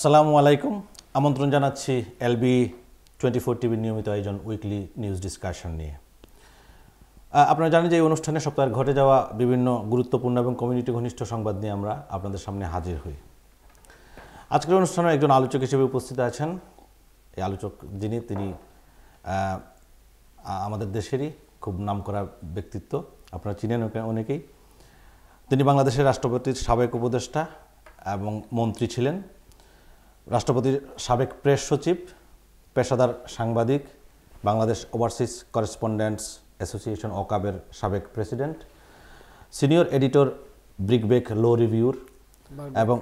আসসালামু আলাইকুম। আমন্ত্রণ জানাচ্ছি এলবি টোয়েন্টি ফোর টিভির নিয়মিত আয়োজন উইকলি নিউজ ডিসকাশন নিয়ে। আপনারা জানেন যে এই অনুষ্ঠানে সপ্তাহের ঘটে যাওয়া বিভিন্ন গুরুত্বপূর্ণ এবং কমিউনিটি ঘনিষ্ঠ সংবাদ নিয়ে আমরা আপনাদের সামনে হাজির হই। আজকের অনুষ্ঠানে একজন আলোচক হিসেবে উপস্থিত আছেন। এই আলোচক যিনি, তিনি আমাদের দেশেরই খুব নামকরা ব্যক্তিত্ব। আপনারা চিনেন অনেকেই। তিনি বাংলাদেশের রাষ্ট্রপতির সাবেক উপদেষ্টা এবং মন্ত্রী ছিলেন। রাষ্ট্রপতির সাবেক প্রেস সচিব পেশাদার সাংবাদিক বাংলাদেশ ওভারসিজ করেসপন্ডেন্টস অ্যাসোসিয়েশন ওকাবের সাবেক প্রেসিডেন্ট সিনিয়র এডিটর ব্রিকবেক লো রিভিউর এবং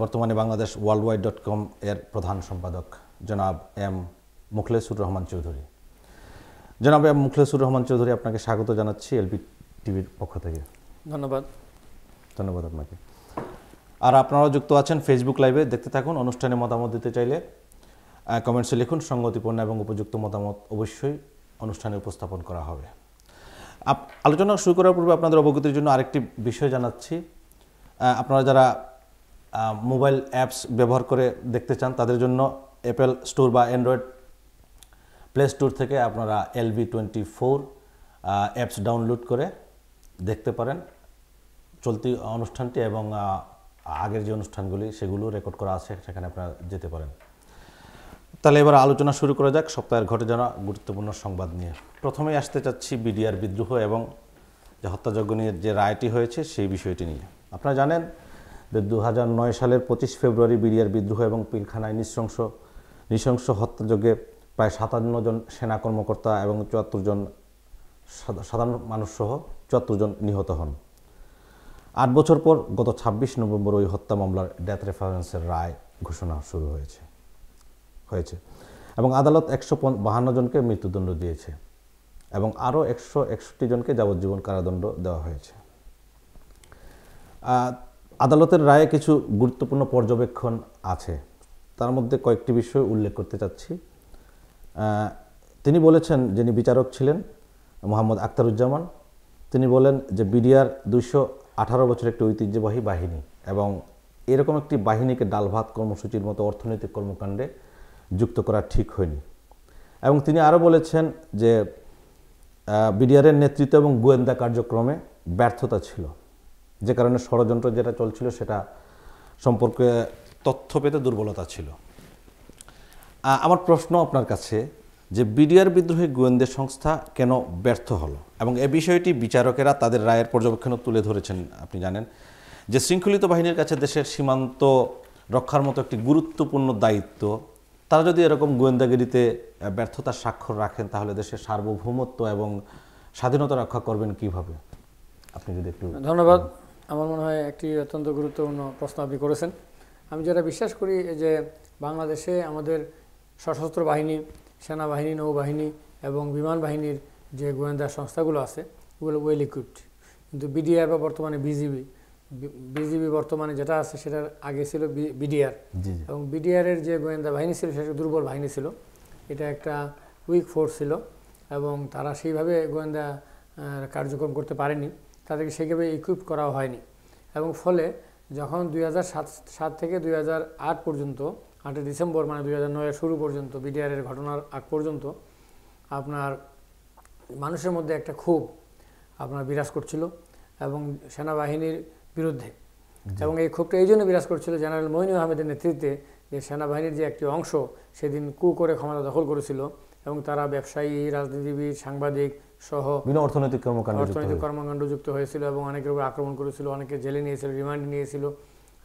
বর্তমানে Bangladesh world wide dot com এর প্রধান সম্পাদক জনাব এম মুখলেসুর রহমান চৌধুরী। জনাব এম মুখলেসুর রহমান চৌধুরী আপনাকে স্বাগত জানাচ্ছি এলবি টিভির পক্ষ থেকে। ধন্যবাদ। ধন্যবাদ আপনাকে। আর আপনারাও যুক্ত আছেন ফেসবুক লাইভে দেখতে থাকুন, অনুষ্ঠানে মতামত দিতে চাইলে কমেন্টসে লিখুন। সঙ্গতিপূর্ণ এবং উপযুক্ত মতামত অবশ্যই অনুষ্ঠানে উপস্থাপন করা হবে। আলোচনা শুরু করার পূর্বে আপনাদের অবগতির জন্য আরেকটি বিষয় জানাচ্ছি। আপনারা যারা মোবাইল অ্যাপস ব্যবহার করে দেখতে চান, তাদের জন্য অ্যাপেল স্টোর বা অ্যান্ড্রয়েড প্লে স্টোর থেকে আপনারা L V twenty four apps download করে দেখতে পারেন। চলতি অনুষ্ঠানটি এবং আগের যে অনুষ্ঠানগুলি, সেগুলো রেকর্ড করা আছে, সেখানে আপনারা যেতে পারেন। তাহলে এবার আলোচনা শুরু করা যাক, সপ্তাহের ঘটে জানা গুরুত্বপূর্ণ সংবাদ নিয়ে। প্রথমেই আসতে চাচ্ছি বিডিআর বিদ্রোহ এবং যে হত্যাযজ্ঞ নিয়ে যে রায়টি হয়েছে, সেই বিষয়টি নিয়ে। আপনারা জানেন, যে দু সালের পঁচিশ ফেব্রুয়ারি বিডিআর বিদ্রোহ এবং পিলখানায় নৃশংস নৃশংস হত্যাযজ্ঞে প্রায় সাতান্ন জন সেনা কর্মকর্তা এবং চুয়াত্তর জন সাধারণ মানুষসহ চুয়াত্তর জন নিহত হন। আট বছর পর গত ছাব্বিশ নভেম্বর ওই হত্যা মামলার ডেথ রেফারেন্সের রায় ঘোষণা শুরু হয়েছে। হয়েছে। এবং আদালত একশো বাহান্ন জনকে মৃত্যুদণ্ড দিয়েছে এবং আরও একশো একষট্টি জনকে যাবজ্জীবন কারাদণ্ড দেওয়া হয়েছে। আদালতের রায়ে কিছু গুরুত্বপূর্ণ পর্যবেক্ষণ আছে। তার মধ্যে কয়েকটি বিষয় উল্লেখ করতে চাচ্ছি। তিনি বলেছেন যিনি বিচারক ছিলেন, মোহাম্মদ আখতারুজ্জামান, তিনি বলেন যে বিডিআর দুইশো আঠারো বছর একটি ঐতিহ্যবাহী বাহিনী এবং এরকম একটি বাহিনীকে ডালভাত কর্মসূচির মতো অর্থনৈতিক কর্মকাণ্ডে যুক্ত করা ঠিক হয়নি। এবং তিনি আরও বলেছেন যে বিডিআরের নেতৃত্ব এবং গোয়েন্দা কার্যক্রমে ব্যর্থতা ছিল। যে কারণে ষড়যন্ত্র যেটা চলছিল সেটা সম্পর্কে তথ্য পেতে দুর্বলতা ছিল। আমার প্রশ্ন আপনার কাছে যে বিডিআর বিদ্রোহী গোয়েন্দা সংস্থা কেন ব্যর্থ হলো এবং এ বিষয়টি বিচারকেরা তাদের রায়ের পর্যবেক্ষণও তুলে ধরেছেন, আপনি জানেন, যে শৃঙ্খলিত বাহিনীর কাছে দেশের সীমান্ত রক্ষার মতো একটি গুরুত্বপূর্ণ দায়িত্ব, তারা যদি এরকম গোয়েন্দাগিরিতে ব্যর্থতার স্বাক্ষর রাখেন, তাহলে দেশের সার্বভৌমত্ব এবং স্বাধীনতা রক্ষা করবেন কীভাবে? আপনি যদি একটু ধন্যবাদ। আমার মনে হয় একটি অত্যন্ত গুরুত্বপূর্ণ প্রশ্ন আপনি করেছেন। আমি যেটা বিশ্বাস করি যে বাংলাদেশে আমাদের সশস্ত্র বাহিনী সেনাবাহিনী নৌবাহিনী এবং বিমান বাহিনীর যে গোয়েন্দা সংস্থাগুলো আছে ওগুলো ওয়েল ইকুইপড কিন্তু বিডিআর বা বর্তমানে বিজিবি বিজিবি বর্তমানে যেটা আছে সেটার আগে ছিল বিডিআর এবং বিডিআরের যে গোয়েন্দা বাহিনী ছিল সেটা দুর্বল বাহিনী ছিল। এটা একটা উইক ফোর্স ছিল এবং তারা সেইভাবে গোয়েন্দা কার্যক্রম করতে পারেনি। তাদেরকে সেইভাবে ইকুইপ করা হয়নি। এবং ফলে যখন দুই সাত সাত থেকে দুই আট পর্যন্ত আটই ডিসেম্বর মানে দুই হাজার নয়ের শুরু পর্যন্ত বিডিআরের ঘটনার আগ পর্যন্ত আপনার মানুষের মধ্যে একটা ক্ষোভ আপনার বিরাজ করছিল এবং সেনাবাহিনীর বিরুদ্ধে। এবং এই ক্ষোভটা এই জন্য বিরাজ করছিল জেনারেল মইনুল আহমেদের নেতৃত্বে যে সেনাবাহিনীর যে একটি অংশ সেদিন কু করে ক্ষমতা দখল করেছিল এবং তারা ব্যবসায়ী রাজনীতিবিদ সাংবাদিক সহ বিভিন্ন অর্থনৈতিক কর্মকাণ্ড অর্থনৈতিক কর্মকাণ্ড যুক্ত হয়েছিল এবং অনেকের উপর আক্রমণ করেছিল অনেকে জেলে নিয়েছিল রিমান্ড নিয়েছিল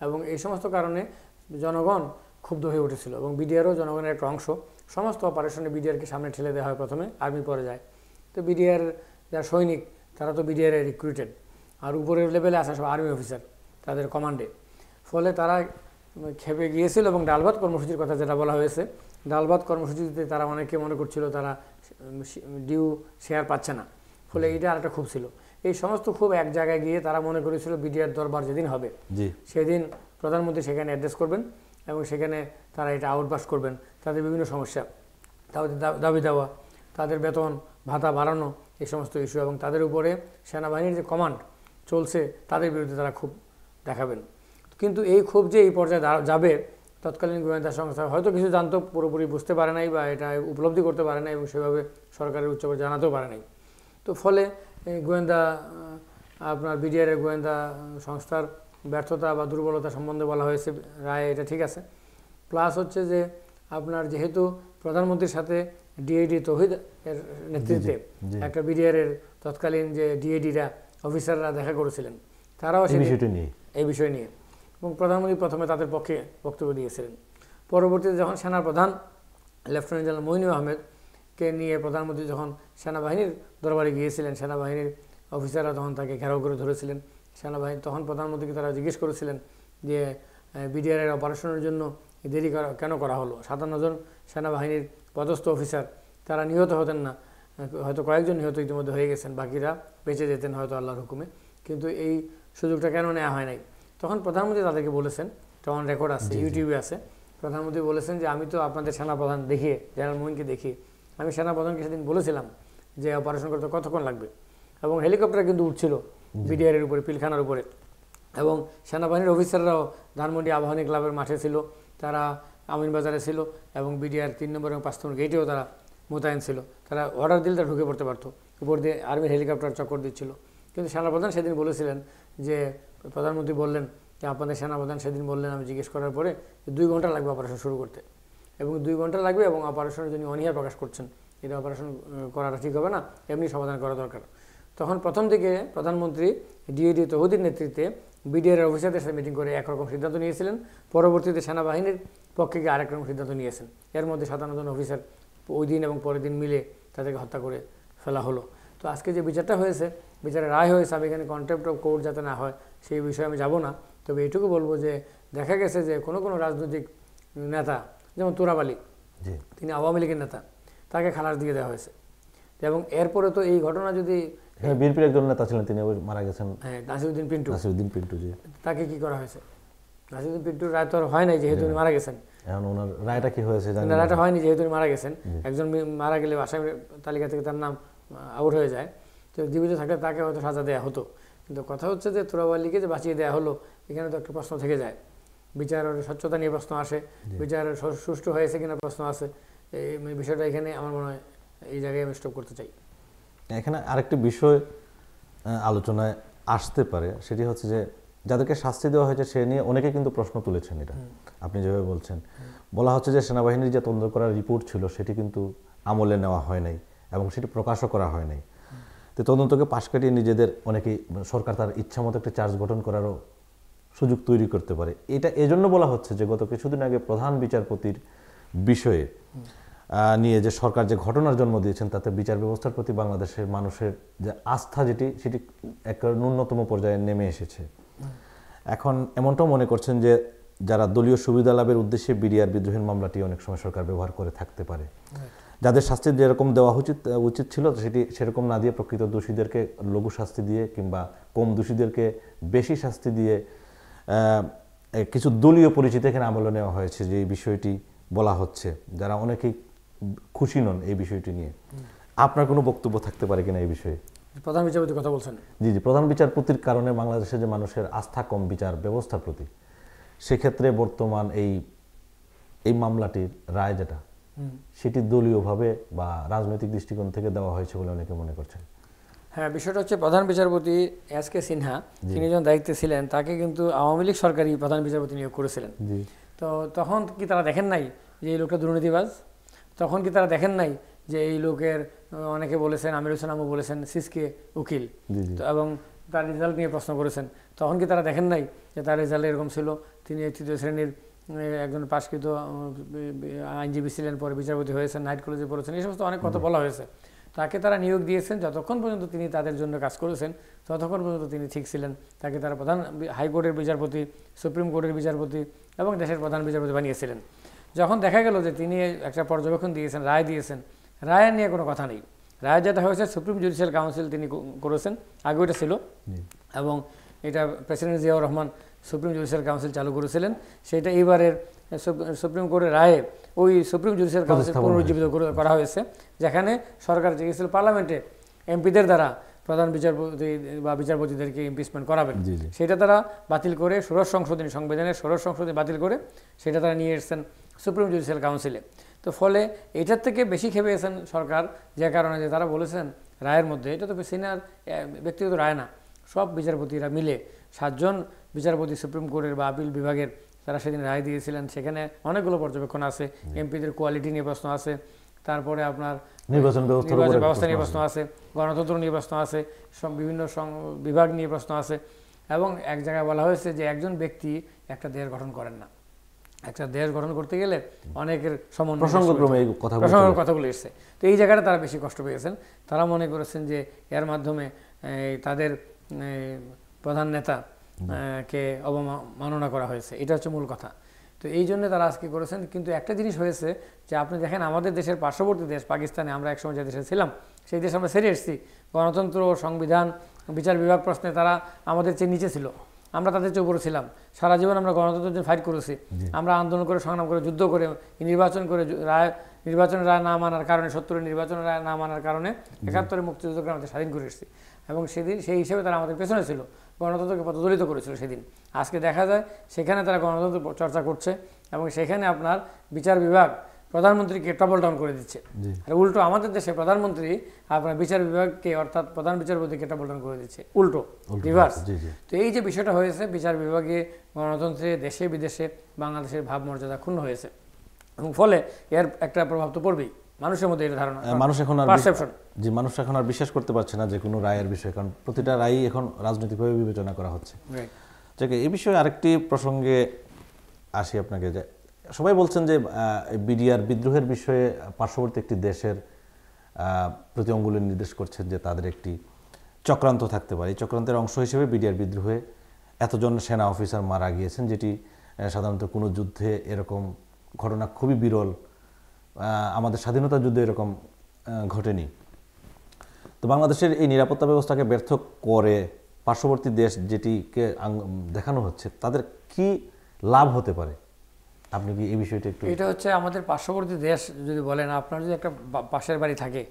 এবং এই সমস্ত কারণে জনগণ ক্ষুব্ধ হয়ে উঠেছিল এবং বিডিআরও জনগণের একটা অংশ সমস্ত অপারেশনে বিডিআরকে সামনে ঠেলে দেওয়া হয় প্রথমে আর্মি পরে যায়। তো বিডিআর যারা সৈনিক তারা তো বিডিআর রিক্রুটেড আর উপরের লেভেলে আসা সব আর্মি অফিসার তাদের কমান্ডে ফলে তারা খেপে গিয়েছিল এবং ডালভাত কর্মসূচির কথা যেটা বলা হয়েছে ডালভাত কর্মসূচিতে তারা অনেকে মনে করছিল তারা ডিউ শেয়ার পাচ্ছে না। ফলে এইটা আরেকটা খুব ছিল। এই সমস্ত খুব এক জায়গায় গিয়ে তারা মনে করেছিল বিডিআর দরবার যেদিন হবে সেদিন প্রধানমন্ত্রী সেখানে অ্যাড্রেস করবেন। এবং সেখানে তারা এটা আউটবাস করবেন। তাদের বিভিন্ন সমস্যা, তাদের দাবি দেওয়া, তাদের বেতন, ভাতা বাড়ানো, এই সমস্ত ইস্যু এবং তাদের উপরে সেনাবাহিনীর যে কমান্ড চলছে, তাদের বিরুদ্ধে তারা খুব দেখাবেন। কিন্তু এই ক্ষোভ যে এই পর্যায়ে যাবে, তৎকালীন গোয়েন্দা সংস্থা হয়তো কিছু জানতো, পুরোপুরি বুঝতে পারে নাই বা এটা উপলব্ধি করতে পারে নাই এবং সেভাবে সরকারের উচ্চ জানাতেও পারে নাই। তো ফলে গোয়েন্দা আপনার বিডিআরের গোয়েন্দা সংস্থার ব্যর্থতা বা দুর্বলতা সম্বন্ধে বলা হয়েছে রায় এটা ঠিক আছে। প্লাস হচ্ছে যে আপনার যেহেতু প্রধানমন্ত্রীর সাথে ডিএডি তহিদ এর নেতৃত্বে। একটা বিডিআরের তৎকালীন যে ডিএডিরা অফিসাররা দেখা করেছিলেন তারাও এই বিষয় নিয়ে এবং প্রধানমন্ত্রী প্রথমে তাদের পক্ষে বক্তব্য দিয়েছিলেন। পরবর্তীতে যখন সেনা প্রধান লেফটেন্যান্ট জেনারেল মইনুল আহমেদকে নিয়ে প্রধানমন্ত্রী যখন সেনাবাহিনীর দরবারে গিয়েছিলেন সেনাবাহিনীর অফিসাররা তখন তাকে ঘেরাও করে ধরেছিলেন। সেনাবাহিনী তখন প্রধানমন্ত্রীকে তারা জিজ্ঞেস করেছিলেন যে বিডিআরের অপারেশনের জন্য দেরি করা কেন করা হলো? সাতান্ন জন সেনাবাহিনীর পদস্থ অফিসার তারা নিহত হতেন না। হয়তো কয়েকজন নিহত ইতিমধ্যে হয়ে গেছেন বাকিরা বেঁচে যেতেন হয়তো আল্লাহর হুকুমে। কিন্তু এই সুযোগটা কেন নেওয়া হয় নাই? তখন প্রধানমন্ত্রী তাদেরকে বলেছেন তখন রেকর্ড আছে ইউটিউবে আছে। প্রধানমন্ত্রী বলেছেন যে আমি তো আপনাদের সেনাপ্রধান দেখিয়ে জেনারেল মোহিনকে দেখিয়ে আমি সেনাপ্রধানকে সেদিন বলেছিলাম যে অপারেশন করতে কতক্ষণ লাগবে? এবং হেলিকপ্টার কিন্তু উঠছিল। বিডিআরের উপরে, পিলখানার উপরে। এবং সেনাবাহিনীর অফিসাররাও ধানমন্ডি আবাহনী ক্লাবের মাঠে ছিল, তারা আমিন বাজারে ছিল এবং বিডিআর তিন নম্বর এবং পাঁচ নম্বর গেটেও তারা মোতায়েন ছিল। তারা অর্ডার দিলে তারা ঢুকে পড়তে পারতো। উপর দিয়ে আর্মির হেলিকপ্টার চক্কর দিচ্ছিল। কিন্তু সেনাপ্রধান সেদিন বলেছিলেন যে, প্রধানমন্ত্রী বললেন যে, আপনাদের সেনাপ্রধান সেদিন বললেন আমি জিজ্ঞেস করার পরে দুই ঘণ্টা লাগবে অপারেশন শুরু করতে। এবং দুই ঘণ্টা লাগবে এবং অপারেশনের জন্য অনীহা প্রকাশ করছেন। এটা অপারেশন করাটা ঠিক হবে না। এমনি সমাধান করা দরকার। তখন প্রথম দিকে প্রধানমন্ত্রী ডিএডি তহুদির নেতৃত্বে বিডিআর অফিসারদের সাথে মিটিং করে একরকম সিদ্ধান্ত নিয়েছিলেন। পরবর্তীতে সেনাবাহিনীর পক্ষে গিয়ে আরেক রকম সিদ্ধান্ত নিয়েছেন। এর মধ্যে সাতান্ন জন অফিসার ওই দিন এবং পরের দিন মিলে তাদেরকে হত্যা করে ফেলা হলো। তো আজকে যে বিচারটা হয়েছে বিচারের রায় হয়েছে আমি এখানে কন্টেম্প্ট অফ কোর্ট যাতে না হয় সেই বিষয়ে আমি যাব না। তবে এটুকু বলব যে দেখা গেছে যে কোনো কোনো রাজনৈতিক নেতা যেমন তুরাবালি তিনি আওয়ামী লীগের নেতা তাকে খালাস দিয়ে দেওয়া হয়েছে। এবং এরপরে তো এই ঘটনা যদি এখানে বিএনপির একজন নেতা ছিলেন তিনি মারা গেছেন। হ্যাঁ নাসিরুদ্দিন পিন্টু। নাসিরুদ্দিন পিন্টু জি। তাকে কি করা হয়েছে? নাসিরুদ্দিন পিন্টুর রায় তো আর হয় নাই যেহেতু উনি মারা গেছেন। এখন ওনার রায়টা কি হয়েছে জানি না। রায়টা হয়নি যেহেতু উনি মারা গেছেন। একজন মারা গেলে আসামি তালিকা থেকে তার নাম আউট হয়ে যায়। তো জীবিত থাকলে তাকে হয়তো সাজা দেওয়া হতো। কিন্তু কথা হচ্ছে যে তোরাবালিকে যে বাঁচিয়ে দেওয়া হলো এখানে তো একটা প্রশ্ন থেকে যায়। বিচারের স্বচ্ছতা নিয়ে প্রশ্ন আসে। বিচারের সুষ্ঠু হয়েছে কিনা প্রশ্ন আসে। এই বিষয়টা এখানে আমার মনে হয় এই জায়গায় আমি স্টপ করতে চাই। এখানে আরেকটি বিষয় আলোচনায় আসতে পারে সেটি হচ্ছে যে যাদেরকে শাস্তি দেওয়া হয়েছে সে নিয়ে অনেকে কিন্তু প্রশ্ন তুলেছেন এটা আপনি যেভাবে বলছেন। বলা হচ্ছে যে সেনাবাহিনীর যে তদন্ত করার রিপোর্ট ছিল সেটি কিন্তু আমলে নেওয়া হয় নাই এবং সেটি প্রকাশও করা হয় নাই। তো তদন্তকে পাশ কাটিয়ে নিজেদের অনেকেই সরকার তার ইচ্ছা মতো একটি চার্জ গঠন করারও সুযোগ তৈরি করতে পারে। এটা এজন্য বলা হচ্ছে যে গত কিছুদিন আগে প্রধান বিচারপতির বিষয়ে নিয়ে যে সরকার যে ঘটনার জন্ম দিয়েছেন তাতে বিচার ব্যবস্থার প্রতি বাংলাদেশের মানুষের যে আস্থা যেটি সেটি এক ন্যূনতম পর্যায়ে নেমে এসেছে। এখন এমনটাও মনে করছেন যে যারা দলীয় সুবিধা লাভের উদ্দেশ্যে বিডিআর বিদ্রোহের মামলাটি অনেক সময় সরকার ব্যবহার করে থাকতে পারে। যাদের শাস্তি যেরকম দেওয়া উচিত উচিত ছিল সেটি সেরকম না দিয়ে প্রকৃত দোষীদেরকে লঘু শাস্তি দিয়ে কিংবা কম দোষীদেরকে বেশি শাস্তি দিয়ে কিছু দলীয় পরিচিতি এখানে আমলে নেওয়া হয়েছে যে এই বিষয়টি বলা হচ্ছে। যারা অনেকেই খুশি নন এই বিষয়টি নিয়ে। আপনার কোনো বক্তব্য থাকতে পারে কিনা এই বিষয়ে? প্রধান বিচারপতি কথা বলছেন। জি জি। প্রধান বিচারপতির কারণে বাংলাদেশে যে মানুষের আস্থা কম বিচার ব্যবস্থার প্রতি সেক্ষেত্রে বর্তমান এই এই মামলাটির রায় যেটা সেটি দলীয়ভাবে বা রাজনৈতিক দৃষ্টিকোণ থেকে দেওয়া হয়েছে বলে অনেকে মনে করছেন। হ্যাঁ বিষয়টা হচ্ছে প্রধান বিচারপতি এস কে সিনহা তিনি যখন দায়িত্বে ছিলেন তাকে কিন্তু আওয়ামী লীগ সরকারই প্রধান বিচারপতি নিয়োগ করেছিলেন। তো তখন কি তারা দেখেন নাই যে এই লোকটা দুর্নীতিবাজ? তখন কি তারা দেখেন নাই যে এই লোকের অনেকে বলেছেন আমির হোসেন আমু বলেছেন সিসকে উকিল। এবং তার রেজাল্ট নিয়ে প্রশ্ন করেছেন। তখন কি তারা দেখেন নাই যে তার রেজাল্ট এরকম ছিল? তিনি তৃতীয় শ্রেণির একজন পাশকৃত আইনজীবী ছিলেন পরে বিচারপতি হয়েছেন নাইট কলেজে পড়েছেন এই সমস্ত অনেক কথা বলা হয়েছে। তাকে তারা নিয়োগ দিয়েছেন যতক্ষণ পর্যন্ত তিনি তাদের জন্য কাজ করেছেন ততক্ষণ পর্যন্ত তিনি ঠিক ছিলেন। তাকে তারা প্রধান হাইকোর্টের বিচারপতি সুপ্রিম কোর্টের বিচারপতি এবং দেশের প্রধান বিচারপতি বানিয়েছিলেন। যখন দেখা গেল যে তিনি একটা পর্যবেক্ষণ দিয়েছেন রায় দিয়েছেন রায় নিয়ে কোনো কথা নেই। রায় যেটা হয়েছে সুপ্রিম জুডিশিয়াল কাউন্সিল তিনি করেছেন আগে ওটা ছিল। এবং এটা president Ziaur Rahman supreme judicial council চালু করেছিলেন। সেটা এইবারের সুপ্রিম কোর্টের রায়ে ওই সুপ্রিম জুডিশিয়াল কাউন্সিল পুনরুজ্জীবিত করা হয়েছে যেখানে সরকার চেয়েছিল পার্লামেন্টে এমপিদের দ্বারা প্রধান বিচারপতি বা বিচারপতিদেরকে ইমপিচমেন্ট করাবেন। সেটা তারা বাতিল করে ষোড়শ সংশোধনী সংবিধানের ষোড়শ সংশোধনী বাতিল করে সেটা তারা নিয়ে এসেছেন। সুপ্রিম জুডিশিয়াল কাউন্সিলে। তো ফলে এটার থেকে বেশি খেপে গেছেন সরকার যে কারণে যে তারা বলেছেন রায়ের মধ্যে এটা তো সিনিয়র ব্যক্তিগত রায় না। সব বিচারপতিরা মিলে সাতজন বিচারপতি সুপ্রিম কোর্টের বা আপিল বিভাগের তারা সেদিন রায় দিয়েছিলেন। সেখানে অনেকগুলো পর্যবেক্ষণ আছে। এমপিদের কোয়ালিটি নিয়ে প্রশ্ন আছে। তারপরে আপনার নির্বাচন নির্বাচন ব্যবস্থা নিয়ে। প্রশ্ন আছে। গণতন্ত্র নিয়ে প্রশ্ন আছে। সব বিভিন্ন সং- বিভাগ নিয়ে প্রশ্ন আছে। এবং এক জায়গায় বলা হয়েছে যে একজন ব্যক্তি একটা দেশ গঠন করেন না। একটা দেশ গঠন করতে গেলে অনেকের সমন্বয় প্রসঙ্গক্রমে এই কথাগুলো প্রসঙ্গের কথাগুলো এসছে। তো এই জায়গাটা তারা বেশি কষ্ট পেয়েছেন। তারা মনে করেছেন যে এর মাধ্যমে এই, তাদের প্রধান নেতা কে অবমাননা করা হয়েছে। এটা হচ্ছে মূল কথা। তো এই জন্য তারা আজকে করেছেন। কিন্তু একটা জিনিস হয়েছে যে আপনি দেখেন আমাদের দেশের পার্শ্ববর্তী দেশ পাকিস্তানে আমরা একসময় যে দেশে ছিলাম সেই দেশে আমরা সেরে এসেছি। গণতন্ত্র সংবিধান বিচার বিভাগ প্রশ্নে তারা আমাদের চেয়ে নিচে ছিল। আমরা তাদের চেয়ে উপরে ছিলাম। সারা জীবন আমরা গণতন্ত্রের জন্য ফাইট করেছি। আমরা আন্দোলন করে সংগ্রাম করে যুদ্ধ করে নির্বাচন করে রায় নির্বাচনের রায় না মানার কারণে সত্তরের নির্বাচনের রায় না মানার কারণে একাত্তরে মুক্তিযুদ্ধকে আমাদের স্বাধীন করে এসেছি। এবং সেদিন সেই হিসেবে তারা আমাদের পেছনে ছিল। গণতন্ত্রকে পদদলিত করেছিল সেদিন। আজকে দেখা যায় সেখানে তারা গণতন্ত্র চর্চা করছে এবং সেখানে আপনার বিচার বিভাগ প্রধানমন্ত্রীকে টবল ডাউন করে দিচ্ছে। আর উল্টো আমাদের দেশে প্রধানমন্ত্রী আপনার বিচার বিভাগকে অর্থাৎ প্রধান বিচারপতিকে টবল ডাউন করে দিচ্ছে। উল্টো রিভার্স তো এই যে বিষয়টা হয়েছে বিচার বিভাগে গণতন্ত্রে দেশে বিদেশে বাংলাদেশের ভাবমর্যাদা ক্ষুণ্ণ হয়েছে। এবং ফলে এর একটা প্রভাব তো পড়বেই। মানুষের মধ্যে এটা ধারণা। মানুষ এখন আর পারসেপশন জি মানুষ এখন আর বিশ্বাস করতে পারছে না যে কোনো রায়ের বিষয়ে কারণ প্রতিটা রায়ই এখন রাজনৈতিকভাবে বিবেচনা করা হচ্ছে। এই বিষয়ে আরেকটি প্রসঙ্গে আসি আপনাকে যে সবাই বলছেন যে বিডিআর বিদ্রোহের বিষয়ে পার্শ্ববর্তী একটি দেশের প্রতি অঙ্গুলি নির্দেশ করছেন যে তাদের একটি চক্রান্ত থাকতে পারে। এই চক্রান্তের অংশ হিসেবে বিডিআর বিদ্রোহে এতজন সেনা অফিসার মারা গিয়েছেন, যেটি সাধারণত কোনো যুদ্ধে এরকম ঘটনা খুবই বিরল আমাদের স্বাধীনতা যুদ্ধে এরকম ঘটেনি। তো বাংলাদেশের এই নিরাপত্তা ব্যবস্থাকে ব্যর্থ করে পার্শ্ববর্তী দেশ যেটিকে দেখানো হচ্ছে, তাদের কি লাভ হতে পারে? আপনি কি এই বিষয়টা একটু এটা হচ্ছে আমাদের পার্শ্ববর্তী দেশ যদি বলেন আপনার যদি একটা পাশের বাড়ি থাকে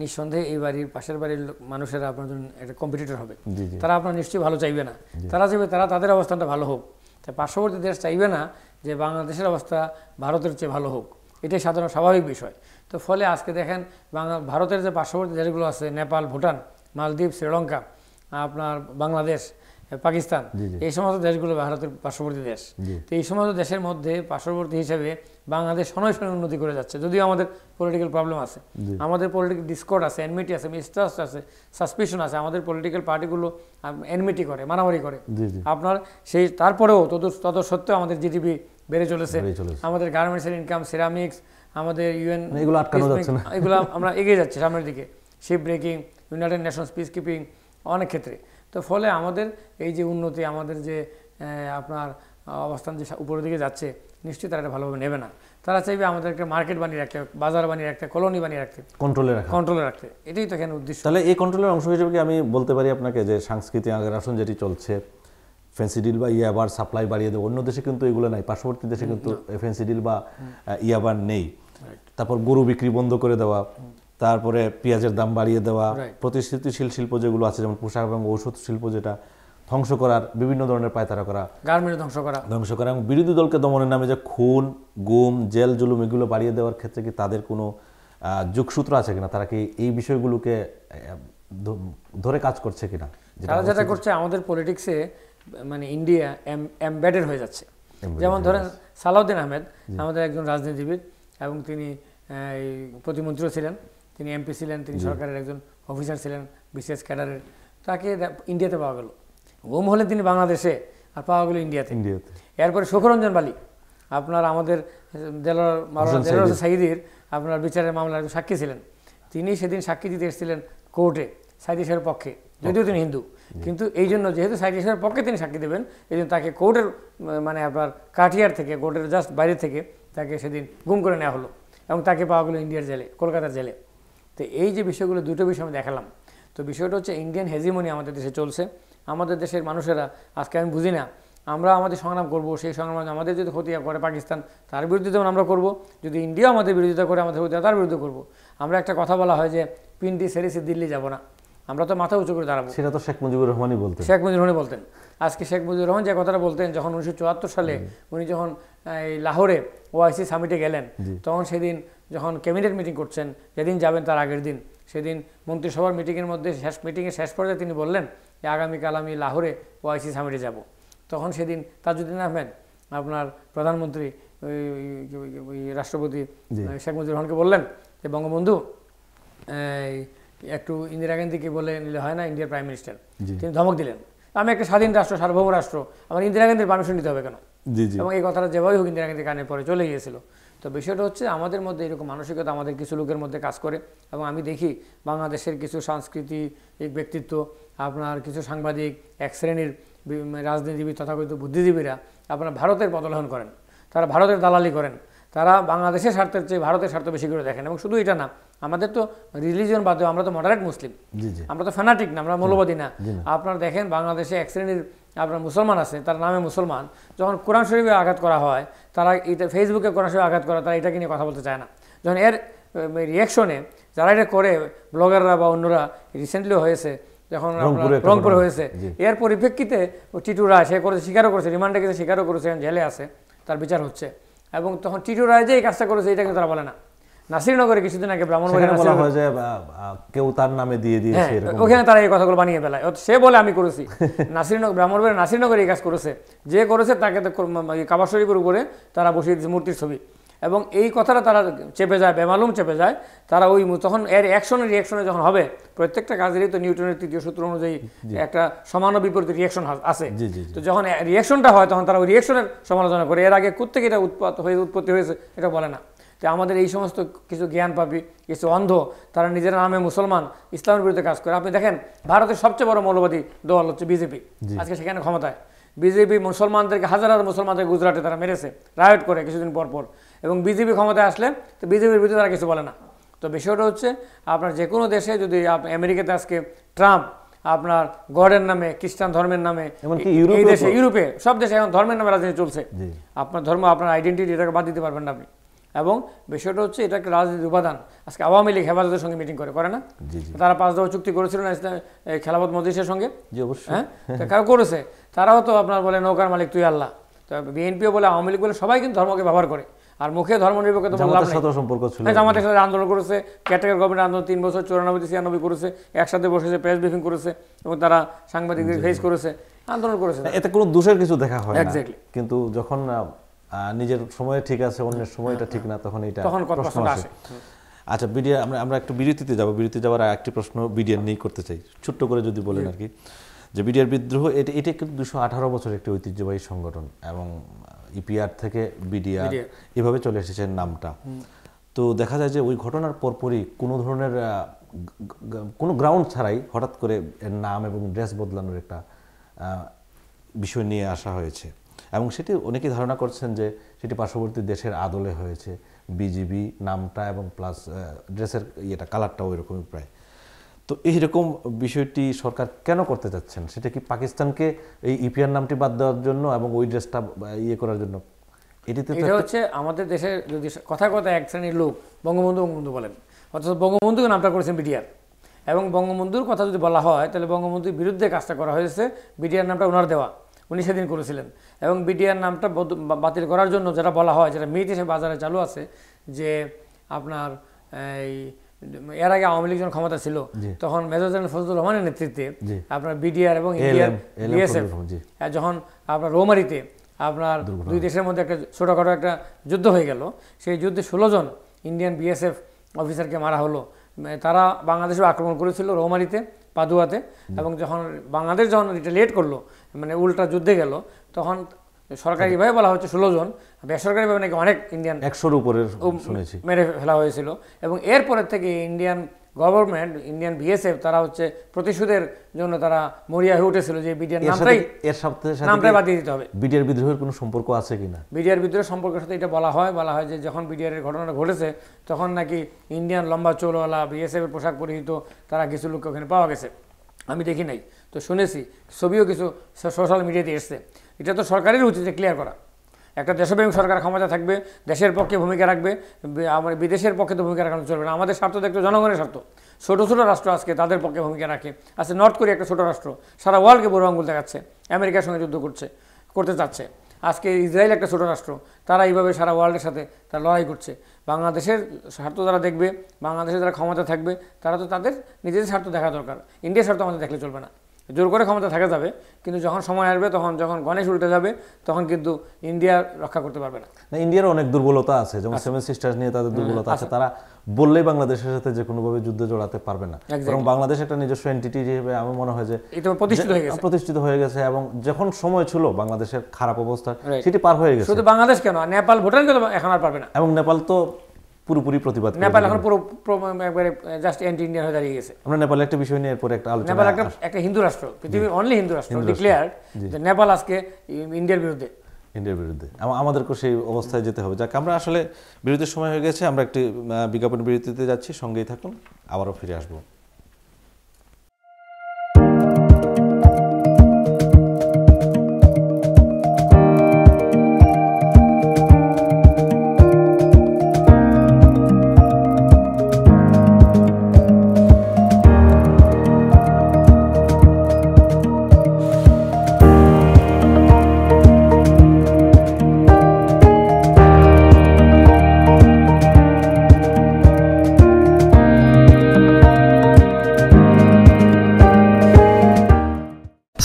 নিঃসন্দেহে এই বাড়ির পাশের বাড়ির মানুষেরা আপনার জন্য একটা কম্পিটিটর হবে। তারা আপনার নিশ্চয়ই ভালো চাইবে না। তারা চাইবে তারা তাদের অবস্থানটা ভালো হোক। তাই পার্শ্ববর্তী দেশ চাইবে না যে বাংলাদেশের অবস্থা ভারতের চেয়ে ভালো হোক। এটাই সাধারণ স্বাভাবিক বিষয়। তো ফলে আজকে দেখেন বাংলা ভারতের যে পার্শ্ববর্তী দেশগুলো আছে নেপাল ভুটান মালদ্বীপ শ্রীলঙ্কা আপনার বাংলাদেশ পাকিস্তান। এই সমস্ত দেশগুলো ভারতের পার্শ্ববর্তী দেশ। তো এই সমস্ত দেশের মধ্যে পার্শ্ববর্তী হিসেবে বাংলাদেশ শনয় শনয় উন্নতি করে যাচ্ছে। যদিও আমাদের পলিটিক্যাল প্রবলেম আছে। আমাদের পলিটিক্যাল ডিসকর্ড আছে এনমিটি আছে মিস্ট্রাস্ট আছে সাসপিশন আছে। আমাদের পলিটিক্যাল পার্টিগুলো এনমিটি করে মারামারি করে। আপনার সেই তারপরেও তত তত সত্ত্বেও আমাদের জিডিপি বেড়ে চলেছে। আমাদের গার্মেন্টসের ইনকাম সিরামিক্স আমাদের ইউএন মানে এগুলো আটকানো যাচ্ছে না। এগুলো আমরা এগিয়ে যাচ্ছি সামনের দিকে। Ship breaking United Nations peace keeping অনেক ক্ষেত্রে। তো ফলে আমাদের এই যে উন্নতি আমাদের যে আপনার অবস্থান যে উপরের দিকে যাচ্ছে নিশ্চয়ই তারা এটা ভালোভাবে নেবে না। তারা চাইবে আমাদের একটা মার্কেট বানিয়ে রাখতে বাজার বানিয়ে রাখতে কলোনি বানিয়ে রাখতে। কন্ট্রোলে রাখা। কন্ট্রোলে রাখতে। এটাই তো এখানে উদ্দেশ্য। তাহলে এই কন্ট্রোলের অংশ হিসেবে কি আমি বলতে পারি আপনাকে যে সাংস্কৃতিক আগ্রাসন যেটি চলছে ফেন্সিডিল বা ইয়াবার সাপ্লাই বাড়িয়ে দেবো অন্য দেশে কিন্তু এগুলো নাই পার্শ্ববর্তী দেশে কিন্তু ফেন্সিডিল বা ইয়াবার নেই। তারপর গরু বিক্রি বন্ধ করে দেওয়া তারপরে পেঁয়াজের দাম বাড়িয়ে দেওয়া প্রতিশ্রুতিশীল শিল্প যেগুলো আছে যেমন পোশাক এবং ঔষধ শিল্প যেটা ধ্বংস করার বিভিন্ন ধরনের পায়তারা করা। গার্মেন্ট ধ্বংস করা। ধ্বংস করা এবং বিরোধী দলকে দমনের নামে যে খুন গুম জেল জুলুম এগুলো বাড়িয়ে দেওয়ার ক্ষেত্রে কি তাদের কোনো যোগসূত্র আছে কিনা? তারা কি এই বিষয়গুলোকে ধরে কাজ করছে কিনা? তারা যেটা করছে আমাদের পলিটিক্সে মানে ইন্ডিয়া এমবেডেড হয়ে যাচ্ছে। যেমন ধরেন সালাউদ্দিন আহমেদ আমাদের একজন রাজনীতিবিদ এবং তিনি প্রতিমন্ত্রীও ছিলেন। তিনি এমপি ছিলেন তিনি সরকারের একজন অফিসার ছিলেন বিশেষ ক্যাডারের তাকে ইন্ডিয়াতে পাওয়া গেল। গুম হলে তিনি বাংলাদেশে আর পাওয়া গেল ইন্ডিয়াতে ইন্ডিয়াতে এরপরে সুখরঞ্জন বালি আপনার আমাদের মাওলানা হোসেন সাইদির আপনার বিচারের মামলার একজন সাক্ষী ছিলেন। তিনি সেদিন সাক্ষী দিতে এসেছিলেন কোর্টে সাইদি সাহেবের পক্ষে। যদিও তিনি হিন্দু কিন্তু এই জন্য যেহেতু সাইদি সাহেবের পক্ষে তিনি সাক্ষী দেবেন এই জন্য তাকে কোর্টের মানে আপনার কাঠিয়ার থেকে কোর্টের জাস্ট বাইরে থেকে তাকে সেদিন গুম করে নেওয়া হলো। এবং তাকে পাওয়া গেলো ইন্ডিয়ার জেলে কলকাতার জেলে। তো এই যে বিষয়গুলো দুটো বিষয় আমি দেখালাম। তো বিষয়টা হচ্ছে ইন্ডিয়ান হেজিমনি আমাদের দেশে চলছে। আমাদের দেশের মানুষেরা আজকে আমি বুঝি না আমরা আমাদের সংগ্রাম করব সেই সংগ্রাম আমাদের যদি ক্ষতি করে পাকিস্তান তার বিরুদ্ধে যেমন আমরা করব যদি ইন্ডিয়া আমাদের বিরোধিতা করে আমাদের ক্ষতি তার বিরুদ্ধে করব। আমরা একটা কথা বলা হয় যে পিন্ডি সেরিসি দিল্লি যাব না। আমরা তো মাথা উঁচু করে দাঁড়াবো। সেটা তো শেখ মুজিবুর রহমানই বলতেন। শেখ মুজিবুর রহমান বলতেন। আজকে শেখ মুজিবুর রহমান যে কথাটা বলতেন যখন উনিশশো চুয়াত্তর সালে উনি যখন এই লাহোরে ওআইসি সামিটে গেলেন তখন সেদিন যখন ক্যাবিনেট মিটিং করছেন যেদিন যাবেন তার আগের দিন। সেদিন মন্ত্রিসভার মিটিংয়ের মধ্যে শেষ মিটিংয়ের শেষ পর্যায়ে তিনি বললেন যে আগামীকাল আমি লাহোরে ওআইসি সামিটে যাব। তখন সেদিন তাজুদ্দিন আহমেদ আপনার প্রধানমন্ত্রী ওই রাষ্ট্রপতি শেখ মুজিবুর রহমানকে বললেন যে বঙ্গবন্ধু একটু ইন্দিরা গান্ধীকে বলে নিলে হয় না ইন্ডিয়ার প্রাইম মিনিস্টার? তিনি ধমক দিলেন আমি একটা স্বাধীন রাষ্ট্র সার্বভৌম রাষ্ট্র আমার ইন্দিরা গান্ধীর পারমিশন নিতে হবে কেন? এবং এই কথাটা যেভাবে হোক ইন্দিরা গান্ধীর কানে পরে চলে গিয়েছিল। তো বিষয়টা হচ্ছে আমাদের মধ্যে এরকম মানসিকতা আমাদের কিছু লোকের মধ্যে কাজ করে এবং আমি দেখি বাংলাদেশের কিছু সাংস্কৃতিক ব্যক্তিত্ব আপনার কিছু সাংবাদিক এক শ্রেণির রাজনীতিবিদ তথাকথিত বুদ্ধিজীবীরা আপনার ভারতের পদলহন করেন। তারা ভারতের দালালি করেন। তারা বাংলাদেশের স্বার্থের চেয়ে ভারতের স্বার্থ বেশি করে দেখেন। এবং শুধু এটা না আমাদের তো রিলিজিয়ন বাদেও আমরা তো মডারেট মুসলিম। আমরা তো ফ্যানাটিক না আমরা মৌলবাদী না। আপনারা দেখেন বাংলাদেশে এক শ্রেণির আপনার মুসলমান আছে তার নামে মুসলমান যখন কোরআন শরীফে আঘাত করা হয় তারা এটা ফেসবুকে কোরআন শরীফে আঘাত করা তারা এটাকে নিয়ে কথা বলতে চায় না। যখন এর রিয়াকশনে যারা এটা করে ব্লগাররা বা অন্যরা রিসেন্টলি হয়েছে যখন রংপুরে। হয়েছে এর পরিপ্রেক্ষিতে টিটু রায় সে করেছে স্বীকারও করেছে রিমান্ডে গেছে স্বীকারও করেছে জেলে আছে তার বিচার হচ্ছে। এবং তখন টিটু রায় যে এই কাজটা করেছে এটা কিন্তু তারা বলে না। নাসিরনগরে কিছুদিন আগে ব্রাহ্মণবাড়ি সেখানে বলা হয় যে কেউ তার নামে দিয়ে দিয়েছে হ্যাঁ, এরকম ওখানে তারা এই কথাগুলো বানিয়ে ফেলায় সে বলে আমি করেছি। নাসিরনগর ব্রাহ্মণবাড়ি নাসিরনগর এই কাজ করেছে। যে করেছে তাকে তো কাবা শরীফের উপরে তারা বসিয়ে দিয়েছে মূর্তির ছবি। এবং এই কথাটা তারা চেপে যায় বেমালুম চেপে যায়। তারা ওই তখন এর অ্যাকশনের রিয়াকশনে যখন হবে প্রত্যেকটা কাজেরই তো নিউটনের তৃতীয় সূত্র অনুযায়ী একটা সমান বিপরীত রিয়াকশন আছে। তো যখন রিয়াকশনটা হয় তখন তারা ওই রিয়াকশনের সমালোচনা করে। এর আগে কোথেকে এটা উৎপাত হয়ে উৎপত্তি হয়েছে এটা বলে না। তো আমাদের এই সমস্ত কিছু জ্ঞান পাবি কিছু অন্ধ তারা নিজের নামে মুসলমান ইসলামের বিরুদ্ধে কাজ করে। আপনি দেখেন ভারতের সবচেয়ে বড় মৌলবাদী দল হচ্ছে বিজেপি। আজকে সেখানে ক্ষমতায়। বিজেপি মুসলমানদেরকে হাজার হাজার মুসলমানদের গুজরাটে তারা মেরেছে রায়ট করে কিছুদিন পর পর। এবং বিজেপি ক্ষমতায় আসলে তো বিজেপির বিরুদ্ধে তারা কিছু বলে না। তো বিষয়টা হচ্ছে আপনার যে কোনো দেশে যদি আমেরিকাতে আজকে ট্রাম্প আপনার গডের নামে খ্রিস্টান ধর্মের নামে এই দেশে ইউরোপে সব দেশে এখন ধর্মের নামে রাজনীতি চলছে। আপনার ধর্ম আপনার আইডেন্টিটি এটাকে বাদ দিতে পারবেন না আপনি। এবং বিষয়টা হচ্ছে এটা একটা রাজনীতির উপাদান। আজকে আওয়ামী লীগ হেফাজতের সঙ্গে মিটিং করে করে না? তারা পাঁচ দফা চুক্তি করেছিল না খেলাফত মজলিসের সঙ্গে? জি অবশ্যই। হ্যাঁ? কারও করেছে? তারাও তো আপনার বলে নৌকার মালিক তুই আল্লাহ। তো বিএনপিও বলে আওয়ামী লীগ বলে সবাই কিন্তু ধর্মকে ব্যবহার করে। আর মুখে ধর্ম নিরপেক্ষ সম্পর্ক ছিল। হ্যাঁ জামাতের সাথে আন্দোলন করেছে ক্যাটাগর গভর্নমেন্ট আন্দোলন তিন বছর চুরানব্বই ছিয়ানব্বই করেছে একসাথে বসেছে প্রেস ব্রিফিং করেছে এবং তারা সাংবাদিকদের ফেস করেছে আন্দোলন করেছে। এতে কোনো দোষের কিছু দেখা হয় না। কিন্তু যখন নিজের সময় ঠিক আছে অন্যের সময়টা ঠিক না তখন এটা প্রশ্ন আসে। আচ্ছা বিডিআ আমরা আমরা একটু বিরতিতে যাব। বিরতি যাওয়ার আগে একটি প্রশ্ন বিডিআর নিয়ে করতে চাই। ছোট্ট করে যদি বলেন আর কি। যে বিডিআর বিদ্রোহ এটা এটা কিন্তু দুশো আঠারো বছর একটি ঐতিহ্যবাহী সংগঠন এবং ইপিআর থেকে বিডিআর এভাবে চলে এসেছে নামটা। তো দেখা যায় যে ওই ঘটনার পরপরই কোনো ধরনের কোনো গ্রাউন্ড ছাড়াই হঠাৎ করে এর নাম এবং ড্রেস বদলানোর একটা আহ, বিষয় নিয়ে আসা হয়েছে। এবং সেটি অনেকেই ধারণা করছেন যে সেটি পার্শ্ববর্তী দেশের আদলে হয়েছে। বিজিবি নামটা এবং প্লাস ড্রেসের ইয়েটা কালারটাও ওই রকমই প্রায়। তো এইরকম বিষয়টি সরকার কেন করতে চাচ্ছেন? সেটা কি পাকিস্তানকে এই ইপিআর নামটি বাদ দেওয়ার জন্য এবং ওই ড্রেসটা ইয়ে করার জন্য? এটিতে এটা হচ্ছে আমাদের দেশের যদি কথা কথা এক শ্রেণির লোক বঙ্গবন্ধু বঙ্গবন্ধু বলেন। অথচ বঙ্গবন্ধুকে নামটা করেছেন বিডিআর এবং বঙ্গবন্ধুর কথা যদি বলা হয় তাহলে বঙ্গবন্ধুর বিরুদ্ধে কাজটা করা হয়েছে। বিডিআর নামটা ওনার দেওয়া। উনি সেদিন করেছিলেন। এবং বিডিআর নামটা বাতিল করার জন্য যেটা বলা হয় যেটা মিট হিসেবে বাজারে চালু আছে যে আপনার এই এর আগে আওয়ামী লীগ যখন ক্ষমতা ছিল তখন মেজর জেনারেল ফজলুর রহমানের নেতৃত্বে আপনার বিডিআর এবং ইন্ডিয়ার বিএসএফ যখন আপনার রৌমারিতে আপনার দুই দেশের মধ্যে একটা ছোটোখাটো একটা যুদ্ধ হয়ে গেল সেই যুদ্ধে ষোলো জন ইন্ডিয়ান বিএসএফ অফিসারকে মারা হলো। তারা বাংলাদেশে আক্রমণ করেছিল রৌমারিতে পাদুয়াতে এবং যখন বাংলাদেশ যখন রিটালিয়েট করল মানে উল্টা যুদ্ধে গেল তখন সরকারিভাবে বলা হচ্ছে ষোলো জন বেসরকারিভাবে নাকি অনেক ইন্ডিয়ান একশোর উপরে শুনেছি। মেরে ফেলা হয়েছিল। এবং এরপরের থেকে ইন্ডিয়ান গভর্নমেন্ট ইন্ডিয়ান বিএসএফ তারা হচ্ছে প্রতিশোধের জন্য তারা মরিয়া হয়ে উঠেছিল যে বিডিআর নামটাই এর সাথে নামটাই বাদ দিতে হবে। বিডিআর বিদ্রোহের কোনো সম্পর্ক আছে কিনা বিডিআর বিদ্রোহ সম্পর্কের সাথে এটা বলা হয়। বলা হয় যে যখন বিডিআর এর ঘটনাটা ঘটেছে তখন নাকি ইন্ডিয়ান লম্বা চোলওয়ালা বিএসএফ এর পোশাক পরিহিত তারা কিছু লোককে ওখানে পাওয়া গেছে। আমি দেখি নাই। তো শুনেছি ছবিও কিছু সোশ্যাল মিডিয়াতে এসছে। এটা তো সরকারের উচিত ক্লিয়ার করা। একটা দেশব্যাপী সরকার ক্ষমতা থাকবে, দেশের পক্ষে ভূমিকা রাখবে আমার বিদেশের পক্ষে তো ভূমিকা রাখানো চলবে না। আমাদের স্বার্থ দেখতো জনগণের স্বার্থ। ছোটো ছোটো রাষ্ট্র আজকে তাদের পক্ষে ভূমিকা রাখে। আজকে নর্থ কোরিয়া একটা ছোটো রাষ্ট্র। সারা ওয়ার্ল্ডকে বড় আঙ্গুল দেখাচ্ছে। আমেরিকার সঙ্গে যুদ্ধ করছে, করতে চাচ্ছে। আজকে ইসরায়েল একটা ছোটো রাষ্ট্র। তারা এইভাবে সারা ওয়ার্ল্ডের সাথে তারা লড়াই করছে। বাংলাদেশের স্বার্থ যারা দেখবে বাংলাদেশে যারা ক্ষমতা থাকবে, তারা তো তাদের নিজেদের স্বার্থ দেখা দরকার। ইন্ডিয়ার স্বার্থ আমাদের দেখলে চলবে না। জোর করে ক্ষমতা থাকা যাবে কিন্তু যখন সময় আসবে তখন যখন গণেশ উল্টে যাবে তখন কিন্তু ইন্ডিয়া রক্ষা করতে পারবে না। না ইন্ডিয়ার অনেক দুর্বলতা আছে যেমন। সেভেন সিস্টার্স নিয়ে তাদের দুর্বলতা আছে। তারা বললেই বাংলাদেশের সাথে যে কোনোভাবে যুদ্ধে জড়াতে পারবে না। এবং বাংলাদেশ একটা নিজস্ব এন্টিটি হিসেবে আমার মনে হয় যে এটা প্রতিষ্ঠিত হয়ে গেছে। প্রতিষ্ঠিত হয়ে গেছে এবং যখন সময় ছিল বাংলাদেশের খারাপ অবস্থা সেটি পার হয়ে গেছে। শুধু বাংলাদেশ কেন? নেপাল ভুটানকে তো এখন আর পারবে না। এবং নেপাল তো পুরোপুরি প্রতিবাদ নেপাল এখন পুরো পুরো একবারে জাস্ট অ্যান্টি ইন্ডিয়ান হয়ে দাঁড়িয়ে গেছে। আমরা নেপালের একটা বিষয় নিয়ে এরপরে একটা আলোচনা নেপাল একটা একটা হিন্দু রাষ্ট্র পৃথিবীর অনলি হিন্দু রাষ্ট্র ডিক্লেয়ার যে নেপাল আজকে ইন্ডিয়ার বিরুদ্ধে। ইন্ডিয়ার বিরুদ্ধে। আমা- আমাদেরকেও সেই অবস্থায় যেতে হবে। যাক আমরা আসলে বিরতির সময় হয়ে গেছে আমরা একটি বিজ্ঞাপন বিরতিতে যাচ্ছি সঙ্গেই থাকুন আবারও ফিরে আসব।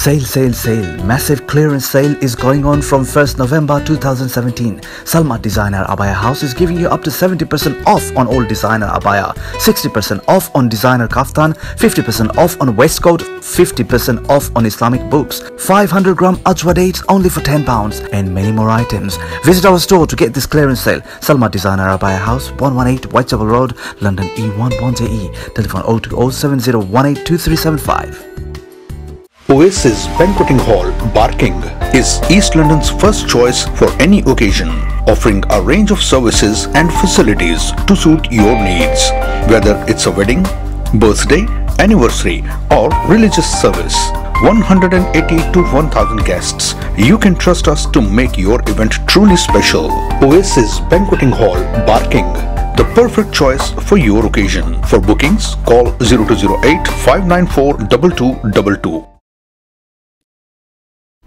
Sale, sale, sale. Massive clearance sale is going on from 1st November 2017. Salma Designer Abaya House is giving you up to 70% off on all designer abaya, 60% off on designer kaftan, 50% off on waistcoat, 50% off on Islamic books, 500 gram ajwa dates only for 10 pounds, and many more items. Visit our store to get this clearance sale. Salma Designer Abaya House, 118 Whitechapel Road, London E11JE. Telephone 02 070182375. Oasis Banqueting Hall, Barking, is East London's first choice for any occasion, offering a range of services and facilities to suit your needs, whether it's a wedding, birthday, anniversary, or religious service. 180 to 1000 guests. You can trust us to make your event truly special. Oasis Banqueting Hall, Barking. The perfect choice for your occasion. For bookings, call 0208 594 2222.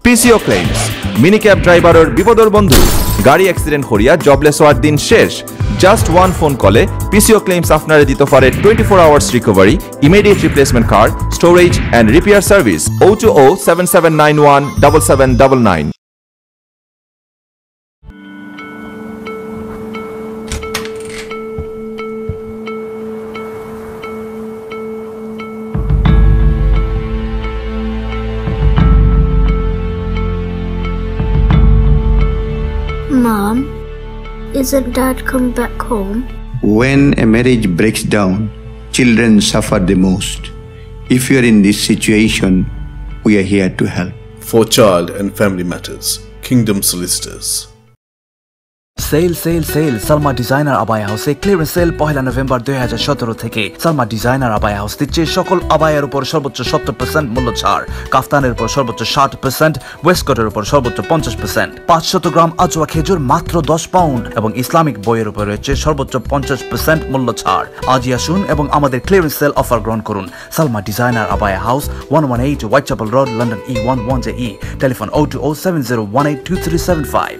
PCO claims mini cab ড্রাইভারের বিপদর বন্ধু, গাড়ি accident করিয়া jobless হওয়ার দিন শেষ। Just one phone কলে PCO claims আপনারে দিতে পারে twenty four hours recovery immediate replacement car storage and repair service o two o seven seven nine one double seven double nine isn't Dad come back home? When a marriage breaks down, children suffer the most. If you are in this situation, we are here to help. For Child and Family Matters, Kingdom Solicitors. Sale sale sale Salma designer abaya হাউসে clearance sale পহেলা November দুই হাজার সতেরো থেকে। Salma designer আবায়া house দিচ্ছে সকল আবায়ের উপর সর্বোচ্চ সত্তর পার্সেন্ট মূল্য ছাড়। কাফতানের উপর সর্বোচ্চ ষাট পার্সেন্ট ওয়েস্টকোটের উপর সর্বোচ্চ পঞ্চাশ পার্সেন্ট পাঁচশত গ্রাম আজোয়া খেজুর মাত্র দশ পাউন্ড এবং ইসলামিক বইয়ের উপর রয়েছে সর্বোচ্চ পঞ্চাশ পার্সেন্ট মূল্য ছাড়। আজই আসুন এবং আমাদের ক্লিয়ারেন্স সেল অফার গ্রহণ করুন। Salma designer abaya house one one eight Whitechapel road London E one one J E telephone o two o seven zero one eight two three seven five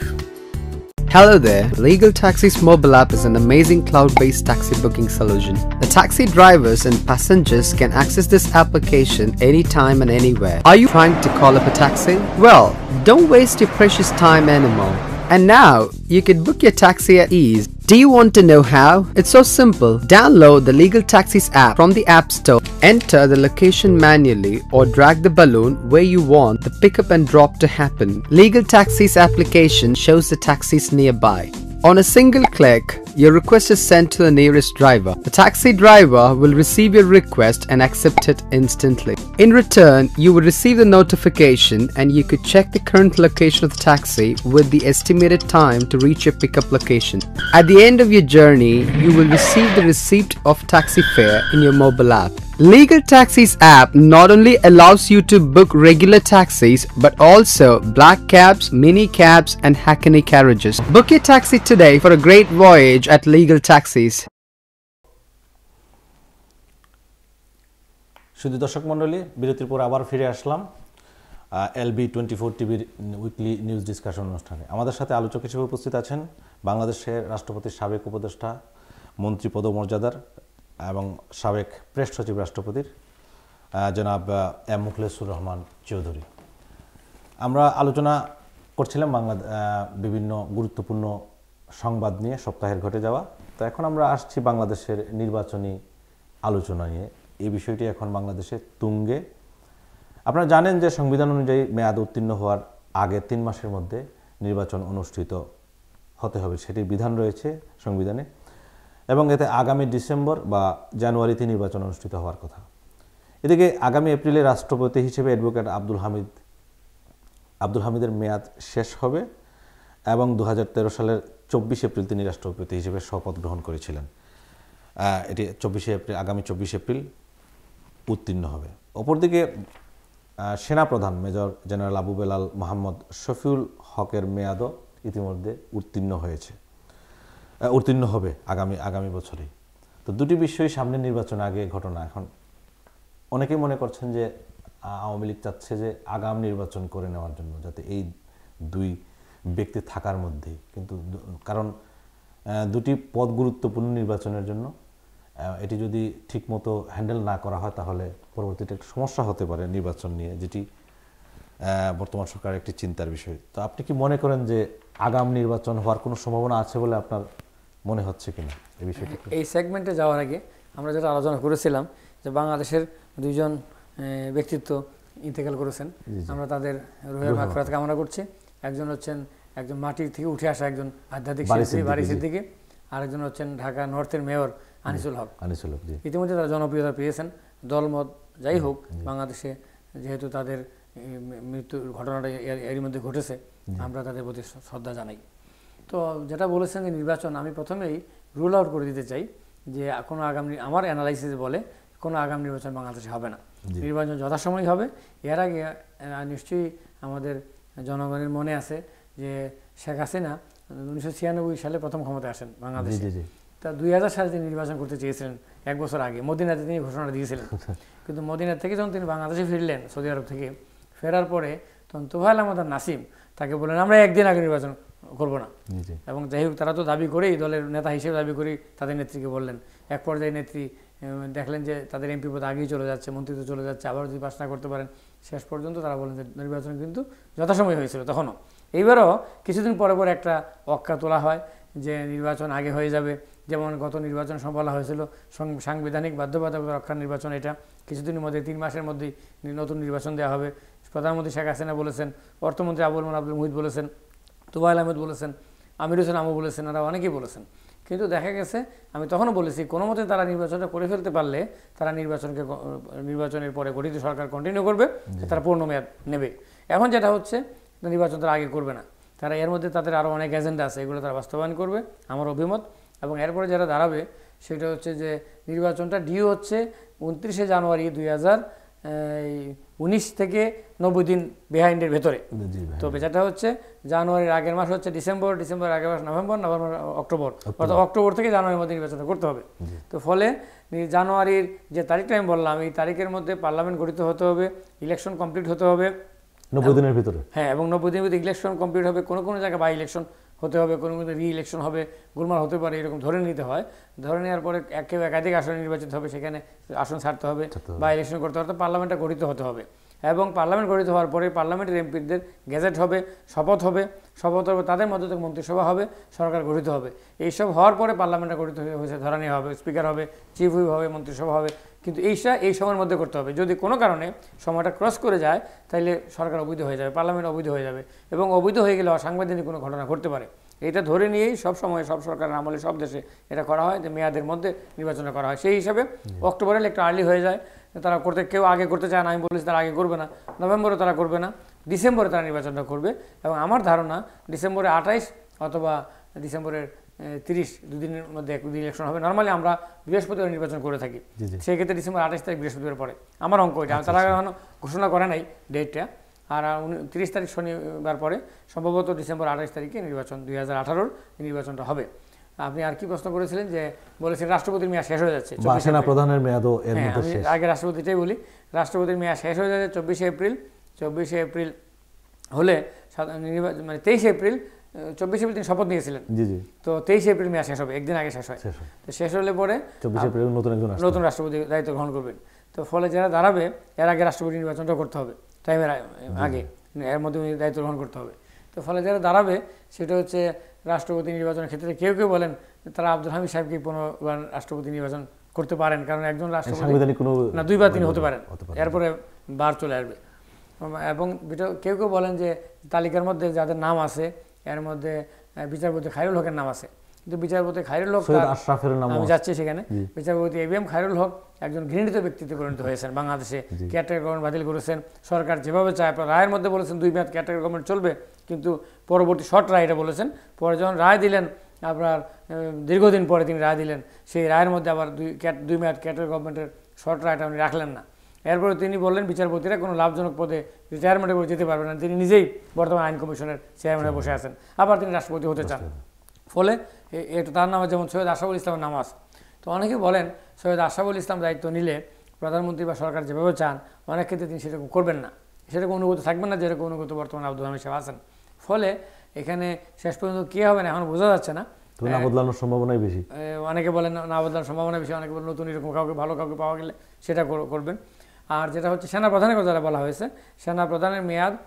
Hello there. Legal Taxis mobile app is an amazing cloud-based taxi booking solution. The taxi drivers and passengers can access this application anytime and anywhere. Are you trying to call up a taxi? Well, don't waste your precious time anymore. And now, you can book your taxi at ease. Do you want to know how? It's so simple. Download the Legal Taxis app from the App Store. Enter the location manually or drag the balloon where you want the pickup and drop to happen. Legal Taxis application shows the taxis nearby. On a single click, your request is sent to the nearest driver. The taxi driver will receive your request and accept it instantly. In return, you will receive the notification and you could check the current location of the taxi with the estimated time to reach your pickup location. At the end of your journey, you will receive the receipt of taxi fare in your mobile app. Legal Taxis app not only allows you to book regular taxis but also black cabs, mini cabs, and hackney carriages. Book your taxi today for a great voyage at Legal Taxis. শুধু দর্শক মণ্ডলী বিরতির পর আবার ফিরে আসলাম LB twenty four টিভির weekly news discussion অনুষ্ঠানে আমাদের সাথে আলোচক হিসেবে উপস্থিত আছেন বাংলাদেশের রাষ্ট্রপতির সাবেক উপদেষ্টা মন্ত্রী পদমর্যাদার এবং সাবেক প্রেস সচিব রাষ্ট্রপতির জনাব এম মুখলেসুর রহমান চৌধুরী। আমরা আলোচনা করছিলাম বাংলা বিভিন্ন গুরুত্বপূর্ণ সংবাদ নিয়ে, সপ্তাহের ঘটে যাওয়া। তো এখন আমরা আসছি বাংলাদেশের নির্বাচনী আলোচনা নিয়ে। এই বিষয়টি এখন বাংলাদেশে তুঙ্গে। আপনারা জানেন যে সংবিধান অনুযায়ী মেয়াদ উত্তীর্ণ হওয়ার আগে তিন মাসের মধ্যে নির্বাচন অনুষ্ঠিত হতে হবে। সেটির বিধান রয়েছে সংবিধানে। এবং এতে আগামী ডিসেম্বর বা জানুয়ারিতে নির্বাচন অনুষ্ঠিত হওয়ার কথা। এদিকে আগামী এপ্রিলে রাষ্ট্রপতি হিসেবে অ্যাডভোকেট আব্দুল হামিদ, আব্দুল হামিদের মেয়াদ শেষ হবে এবং দু হাজার তেরো সালের চব্বিশ এপ্রিল তিনি রাষ্ট্রপতি হিসেবে শপথ গ্রহণ করেছিলেন। এটি চব্বিশে এপ্রিল, আগামী চব্বিশে এপ্রিল উত্তীর্ণ হবে। অপরদিকে সেনাপ্রধান মেজর জেনারেল আবু বেলাল মোহাম্মদ শফিউল হকের মেয়াদও ইতিমধ্যে উত্তীর্ণ হয়েছে। উত্তীর্ণ হবে আগামী আগামী বছরেই তো দুটি বিষয়ই সামনে নির্বাচন আগে ঘটনা। এখন অনেকেই মনে করছেন যে আওয়ামী লীগ চাচ্ছে যে আগাম নির্বাচন করে নেওয়ার জন্য, যাতে এই দুই ব্যক্তি থাকার মধ্যেই কিন্তু কারণ দুটি পদ গুরুত্বপূর্ণ নির্বাচনের জন্য এটি যদি ঠিকমতো হ্যান্ডেল না করা হয়, তাহলে পরবর্তীতে একটা সমস্যা হতে পারে নির্বাচন নিয়ে, যেটি বর্তমান সরকার একটি চিন্তার বিষয়। তো আপনি কি মনে করেন যে আগাম নির্বাচন হওয়ার কোনো সম্ভাবনা আছে বলে আপনার মনে হচ্ছে কিনা এই বিষয়টি এই সেগমেন্টে যাওয়ার আগে আমরা যেটা আলোচনা করেছিলাম যে বাংলাদেশের দুইজন ব্যক্তিত্ব ইন্তেকাল করেছেন। আমরা তাদের রুহের মাগফিরাত কামনা করছি। একজন হচ্ছেন একজন মাটির থেকে উঠে আসা একজন আধ্যাত্মিক শিল্পী বাড়ি সিদ্দিকী, আরেকজন হচ্ছেন ঢাকা নর্থের মেয়র আনিসুল হক। আনিসুল হক জি। ইতিমধ্যে তারা জনপ্রিয়তা পেয়েছেন। দলমত যাই হোক বাংলাদেশে যেহেতু তাদের মৃত্যুর ঘটনাটা এর- এরই মধ্যে ঘটেছে আমরা তাদের প্রতি শ্রদ্ধা জানাই। তো যেটা বলেছেন যে নির্বাচন আমি প্রথমেই রুল আউট করে দিতে চাই যে কোনো আগামী আমার অ্যানালাইসিস বলে কোনো আগাম নির্বাচন বাংলাদেশে হবে না। নির্বাচন যথাসময় হবে। এর আগে নিশ্চয়ই আমাদের জনগণের মনে আছে যে শেখ হাসিনা উনিশশো ছিয়ানব্বই সালে প্রথম ক্ষমতায় আসেন বাংলাদেশে। তা দুই হাজার সালে তিনি নির্বাচন করতে চেয়েছিলেন এক বছর আগে। মদিনাতে তিনি ঘোষণা দিয়েছিলেন। কিন্তু মদিনা থেকে যখন তিনি বাংলাদেশে ফিরলেন সৌদি আরব থেকে ফেরার পরে তখন তোফায়ল আমাদের নাসিম তাকে বললেন আমরা একদিন আগে নির্বাচন করব না। এবং যাই হোক তারা তো দাবি করেই দলের নেতা হিসেবে দাবি করেই তাদের নেত্রীকে বললেন। এক পর্যায়ে নেত্রী দেখলেন যে তাদের এমপি পদ আগেই চলে যাচ্ছে মন্ত্রিত্ব চলে যাচ্ছে আবার যদি পাস না করতে পারেন শেষ পর্যন্ত তারা বলেন যে নির্বাচন কিন্তু যথাসময় হয়েছিল তখনও। এইবারও কিছুদিন পরে পরে একটা অক্কা তোলা হয় যে নির্বাচন আগে হয়ে যাবে। যেমন গত নির্বাচন বলা হয়েছিল সং- সাংবিধানিক বাধ্যবাধকতা রক্ষার নির্বাচন এটা। কিছুদিনের মধ্যে তিন মাসের মধ্যেই নতুন নির্বাচন দেওয়া হবে। প্রধানমন্ত্রী শেখ হাসিনা বলেছেন অর্থমন্ত্রী আবুল মান আব্দুল মুহিদ বলেছেন তুবাইল আহমেদ বলেছেন আমির হোসেন আমু বলেছেন আর অনেকেই বলেছেন। কিন্তু দেখা গেছে আমি তখনও বলেছি কোনো মতে তারা নির্বাচনটা করে ফেলতে পারলে তারা নির্বাচনকে নির্বাচনের পরে গঠিত সরকার কন্টিনিউ করবে তারা পূর্ণ মেয়াদ নেবে। এখন যেটা হচ্ছে নির্বাচন তারা আগে করবে না। তারা এর মধ্যে তাদের আরও অনেক এজেন্ডা আছে এগুলো তারা বাস্তবায়ন করবে আমার অভিমত। এবং এরপরে যারা দাঁড়াবে সেটা হচ্ছে যে নির্বাচনটা ডিউ হচ্ছে উনত্রিশে জানুয়ারি দুই হাজার উনিশ থেকে নব্বই দিন বিহাইন্ডের ভেতরে। তো বেচাটা হচ্ছে জানুয়ারির আগের মাস হচ্ছে ডিসেম্বর ডিসেম্বর আগের মাস নভেম্বর নভেম্বর অক্টোবর। অর্থাৎ অক্টোবর থেকে জানুয়ারির মধ্যে নির্বাচন করতে হবে। তো ফলে জানুয়ারির যে তারিখটা আমি বললাম এই তারিখের মধ্যে পার্লামেন্ট গঠিত হতে হবে ইলেকশন কমপ্লিট হতে হবে। নব্বই দিনের ভিতরে। হ্যাঁ এবং নব্বই দিনের মধ্যে ইলেকশন কমপ্লিট হবে কোনো কোনো জায়গায় বাই ইলেকশন হতে হবে কোনো কোনো রি ইলেকশন হবে গোলমাল হতে পারে এরকম ধরে নিতে হয়। ধরে নেওয়ার পরে এক একাধিক আসনে নির্বাচিত হবে সেখানে আসন ছাড়তে হবে বা ইলেকশন করতে হবে পার্লামেন্টটা গঠিত হতে হবে। এবং পার্লামেন্ট গঠিত হওয়ার পরে পার্লামেন্টের এমপিদের গেজেট হবে শপথ হবে শপথ হবে তাদের মধ্যে থেকে মন্ত্রিসভা হবে সরকার গঠিত হবে। এইসব হওয়ার পরে পার্লামেন্টটা গঠিত হয়েছে ধরা নেওয়া হবে স্পিকার হবে চিফ হুইপ হবে মন্ত্রিসভা হবে কিন্তু এইটা এই সময়ের মধ্যে করতে হবে। যদি কোনো কারণে সময়টা ক্রস করে যায় তাহলে সরকার অবৈধ হয়ে যাবে পার্লামেন্ট অবৈধ হয়ে যাবে এবং অবৈধ হয়ে গেলে অসাংবিধানিক কোনো ঘটনা ঘটতে পারে। এটা ধরে নিয়েই সব সময় সব সরকারের আমলে সব দেশে এটা করা হয় যে মেয়াদের মধ্যে নির্বাচনটা করা হয়। সেই হিসাবে অক্টোবরে একটু আর্লি হয়ে যায় তারা করতে কেউ আগে করতে চায় না আমি বলেছি তারা আগে করবে না। নভেম্বরে তারা করবে না ডিসেম্বরে তারা নির্বাচনটা করবে। এবং আমার ধারণা ডিসেম্বরে আঠাইশ অথবা ডিসেম্বরের তিরিশ দুদিনের মধ্যে এক ইলেকশন হবে। নর্মালি আমরা বৃহস্পতিবার নির্বাচন করে থাকি। জি, জি। সেই ক্ষেত্রে ডিসেম্বর আঠাশ তারিখ বৃহস্পতিবার পরে আমার অঙ্ক এটা। তারা এখনও ঘোষণা করে নাই ডেটটা। আর তিরিশ তারিখ শনিবার পরে সম্ভবত ডিসেম্বর আঠাশ তারিখে নির্বাচন দুই হাজার আঠারোর নির্বাচনটা হবে। আপনি আর কি প্রশ্ন করেছিলেন যে বলেছেন রাষ্ট্রপতির মেয়াদ শেষ হয়ে যাচ্ছে বা 24 সেনা প্রধানের মেয়াদও হ্যাঁ আগে রাষ্ট্রপতিটাই বলি। রাষ্ট্রপতির মেয়াদ শেষ হয়ে যাচ্ছে চব্বিশে এপ্রিল। চব্বিশে এপ্রিল হলে মানে তেইশে এপ্রিল চব্বিশে এপ্রিল তিনি শপথ নিয়েছিলেন। জি জি। তো তেইশে এপ্রিল মেয়াদ শেষ হবে একদিন আগে শেষ হয়। তো শেষ হলে পরে চব্বিশে এপ্রিল নতুন একজন নতুন রাষ্ট্রপতি। দায়িত্ব গ্রহণ করবেন। তো ফলে যারা দাঁড়াবে এর আগে রাষ্ট্রপতি নির্বাচনটা করতে হবে টাইমের আগে। এর মধ্যে উনি দায়িত্ব গ্রহণ করতে হবে। তো ফলে যারা দাঁড়াবে সেটা হচ্ছে রাষ্ট্রপতি নির্বাচনের ক্ষেত্রে কেউ কেউ বলেন তারা আব্দুল হামিদ সাহেবকে পুনর্বার রাষ্ট্রপতি নির্বাচন করতে পারেন কারণ একজন রাষ্ট্রপতি না দুইবার তিনি হতে পারেন। এরপরে বার চলে আসবে। এবং কেউ কেউ বলেন যে তালিকার মধ্যে যাদের নাম আছে এর মধ্যে বিচারপতি খায়রুল হকের নাম আছে। কিন্তু বিচারপতি খায়রুল হক আশরাফের আমি যাচ্ছি সেখানে। বিচারপতি এবিএম খায়রুল হক একজন ঘৃণিত ব্যক্তিত্বে পরিণত হয়েছেন বাংলাদেশে। ক্যাটাগরি গভর্নমেন্ট বাতিল করেছেন। সরকার যেভাবে চায় আপনার রায়ের মধ্যে বলেছেন দুই মেয়াদ ক্যাটাগরি গভর্নমেন্ট চলবে। কিন্তু পরবর্তী শর্ট রায় এটা বলেছেন। পরে যখন রায় দিলেন আপনার দীর্ঘদিন পরে তিনি রায় দিলেন সেই রায়ের মধ্যে আবার দুই দুই মেয়াদ ক্যাটাগরি গভর্নমেন্টের শর্ট রায়টা উনি রাখলেন না। এরপরে তিনি বললেন বিচারপতিরা কোনো লাভজনক পদে রিটায়ারমেন্টে যেতে পারবেন না। তিনি নিজেই বর্তমান আইন কমিশনের চেয়ারম্যানে বসে আছেন। আবার তিনি রাষ্ট্রপতি হতে চান। ফলে এটা তার নামে যেমন সৈয়দ আশাফুল ইসলামের নাম আছে। তো অনেকে বলেন সৈয়দ আশাফুল ইসলাম দায়িত্ব নিলে প্রধানমন্ত্রী বা সরকার যেভাবে চান অনেক ক্ষেত্রে তিনি সেরকম করবেন না। সেরকম অনুগত থাকবেন না যেরকম অনুগত বর্তমান আব্দুল হামিদ সাহেব আছেন। ফলে এখানে শেষ পর্যন্ত কী হবে না এখন বোঝা যাচ্ছে না। না বদলানোর সম্ভাবনাই বেশি। অনেকে বলেন না বদলার সম্ভাবনা বেশি। অনেকে বলেন নতুন এরকম কাউকে ভালো কাউকে পাওয়া গেলে সেটা করবেন। আর যেটা হচ্ছে সেনা প্রধানের কথা বলা হয়েছে সেনা প্রধানের মেয়াদ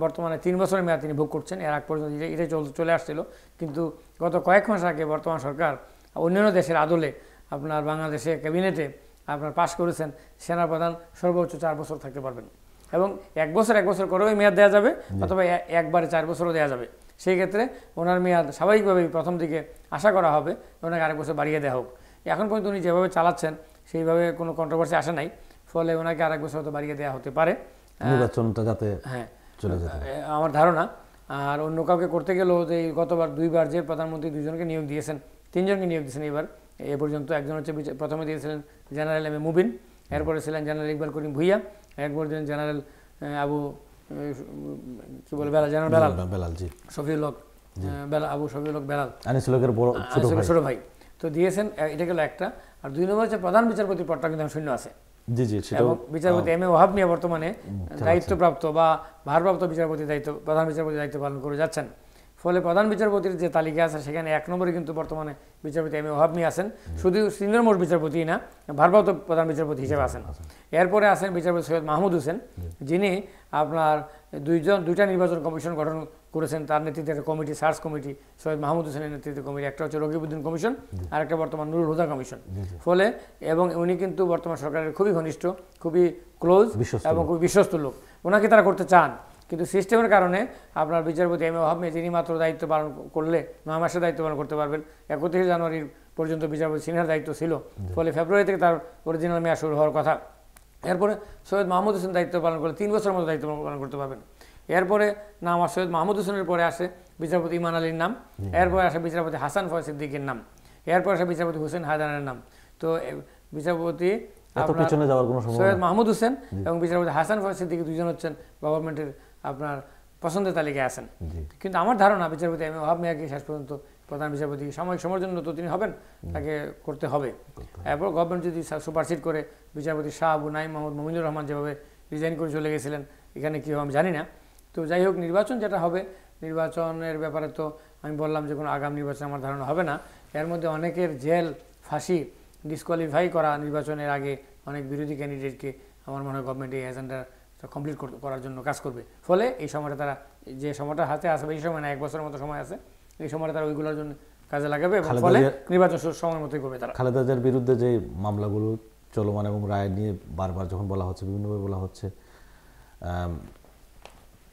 বর্তমানে তিন বছরের মেয়াদ তিনি ভোগ করছেন এর আগ পর্যন্ত এটা- এটাই চল চলে আসছিল। কিন্তু গত কয়েক মাস আগে বর্তমান সরকার অন্যান্য দেশের আদলে আপনার বাংলাদেশে ক্যাবিনেটে আপনার পাশ করেছেন সেনা প্রধান সর্বোচ্চ চার বছর থাকতে পারবেন। এবং এক বছর এক বছর করেও মেয়াদ দেওয়া যাবে অথবা একবারে চার বছরও দেওয়া যাবে। সেই ক্ষেত্রে ওনার মেয়াদ স্বাভাবিকভাবেই প্রথম দিকে আশা করা হবে ওনাকে আরেক বছর বাড়িয়ে দেওয়া হোক। এখন পর্যন্ত উনি যেভাবে চালাচ্ছেন সেইভাবে কোনো কন্ট্রোভার্সি আসে নাই। ফলে ওনাকে আরেক বছর হয়তো বাড়িয়ে দেওয়া হতে পারে। নির্বাচনটা যাতে হ্যাঁ। চলে যেতে আমার ধারণা আর অন্য কাউকে করতে গেলেও যে গতবার দুইবার যে প্রধানমন্ত্রী দুজনকে নিয়োগ দিয়েছেন তিনজনকে নিয়োগ দিয়েছেন এবার এ পর্যন্ত একজন হচ্ছে প্রথমে দিয়েছিলেন জেনারেল এম এ মুবিন এরপরে ছিলেন জেনারেল ইকবাল করিম ভুইয়া এরপর দিলেন জেনারেল আবু কি বলে বেলাল জেনারেল বেলাল? বেলাল জি। শফিউল হক বেলাল আবু শফিউল হক বেলাল। আনিসুলকের বড় ছোট ভাই। তো দিয়েছেন এটা গেল একটা। আর দুই নম্বর হচ্ছে প্রধান বিচারপতি পদটা কিন্তু শূন্য আছে। জি জি এবং বিচারপতি এম এ ওহাব নিয়ে বর্তমানে দায়িত্বপ্রাপ্ত বা ভারপ্রাপ্ত বিচারপতি দায়িত্ব প্রধান বিচারপতি দায়িত্ব পালন করে যাচ্ছেন। ফলে প্রধান বিচারপতির যে তালিকা আছে সেখানে এক নম্বরে কিন্তু বর্তমানে বিচারপতি এম এ ওহাব নিয়ে আছেন। শুধু সিনিয়র মোস্ট বিচারপতি না ভারপ্রাপ্ত প্রধান বিচারপতি হিসেবে আছেন। এরপরে আছেন বিচারপতি সৈয়দ মাহমুদ হোসেন যিনি আপনার দুইজন দুইটা নির্বাচন কমিশন গঠন করেছেন। তার নেতৃত্বে একটা committee search committee Syed Mahmud হোসেনের নেতৃত্বে কমিটি। একটা হচ্ছে রকিবউদ্দিন কমিশন আর একটা বর্তমান নুরুল হুদা কমিশন। ফলে এবং উনি কিন্তু বর্তমান সরকারের খুবই ঘনিষ্ঠ খুবই ক্লোজ এবং খুবই বিশ্বস্ত লোক। ওনাকে তারা করতে চান। কিন্তু সিস্টেমের কারণে আপনার বিচারপতি এম এ মেয়ে যিনি মাত্র দায়িত্ব পালন করলে নয় মাসের দায়িত্ব পালন করতে পারবেন। একত্রিশে জানুয়ারির পর্যন্ত বিচারপতি সিনিয়র দায়িত্ব ছিল। ফলে ফেব্রুয়ারি থেকে তার অরিজিনাল মেয়াদ শুরু হওয়ার কথা। এরপরে সৈয়দ মাহমুদ হোসেন দায়িত্ব পালন করলে তিন বছরের মতো দায়িত্ব পালন করতে পারবেন। এরপরে নাম আর সৈয়দ মাহমুদ হোসেনের পরে আসে বিচারপতি ইমান আলীর নাম। এরপরে আসে বিচারপতি হাসান ফয় সিদ্দিকের নাম। এরপর আসে বিচারপতি হোসেন হায়দানের নাম। তো বিচারপতি সৈয়দ মাহমুদ হোসেন এবং বিচারপতি হাসান ফয় সিদ্দিকি দুজন হচ্ছেন গভর্নমেন্টের আপনার পছন্দের তালিকায় আছেন। কিন্তু আমার ধারণা বিচারপতি এম এ ওহাব মিয়াকে শেষ পর্যন্ত প্রধান বিচারপতি সাময়িক সময়ের জন্য তো তিনি হবেন তাকে করতে হবে। এরপর গভর্নমেন্ট যদি সুপারসিড করে বিচারপতি শাহ আবু নাইম মোহাম্মদ মমিনুর রহমান যেভাবে রিজাইন করে চলে গেছিলেন এখানে কী হবে আমি জানি না। তো যাই হোক নির্বাচন যেটা হবে নির্বাচনের ব্যাপারে তো আমি বললাম যে কোনো আগাম নির্বাচন আমার ধারণা হবে না। এর মধ্যে অনেকের জেল ফাঁসি ডিসকোয়ালিফাই করা নির্বাচনের আগে অনেক বিরোধী ক্যান্ডিডেটকে আমার মনে হয় গভর্নমেন্ট এই এজেন্ডা কমপ্লিট করার জন্য কাজ করবে। ফলে এই সময়টা তারা যে সময়টা হাতে আসবে এই সময় না এক বছরের মতো সময় আছে এই সময়টা তারা ওইগুলোর জন্য কাজে লাগাবে এবং ফলে নির্বাচন সময় মতোই করবে তারা। খালেদা বিরুদ্ধে যে মামলাগুলো চলমান এবং রায় নিয়ে বারবার যখন বলা হচ্ছে বিভিন্নভাবে বলা হচ্ছে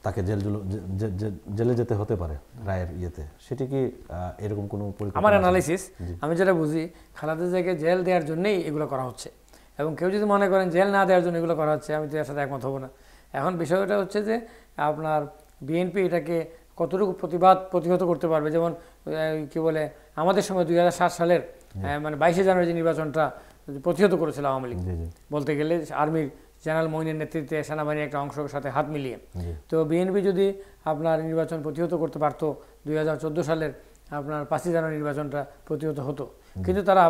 তাকে জেল জুলু- যেতে হতে পারে রায়ের ইয়েতে। সেটি কি এরকম কোনো আমার আছে? অ্যানালাইসিস আমি যেটা বুঝি খালেদা জায়গায় জেল দেওয়ার জন্যই এগুলো করা হচ্ছে। এবং কেউ যদি মনে করেন জেল না দেওয়ার জন্য এগুলো করা হচ্ছে আমি তো এর সাথে একমত হব না। এখন বিষয়টা হচ্ছে যে আপনার বিএনপি এটাকে কতটুকু প্রতিবাদ প্রতিহত করতে পারবে? যেমন কি বলে আমাদের সময় দুই হাজার সাত সালের মানে বাইশে জানুয়ারি যে নির্বাচনটা প্রতিহত করেছিল আওয়ামী লীগ। বলতে গেলে আর্মির জেনারেল মইনের নেতৃত্বে সেনাবাহিনীর একটা অংশের সাথে হাত মিলিয়ে। তো বিএনপি যদি আপনার নির্বাচন প্রতিহত করতে পারতো দুই হাজার চোদ্দ সালের আপনার পাঁচই জানুয়ারি নির্বাচনটা প্রতিহত হতো। কিন্তু তারা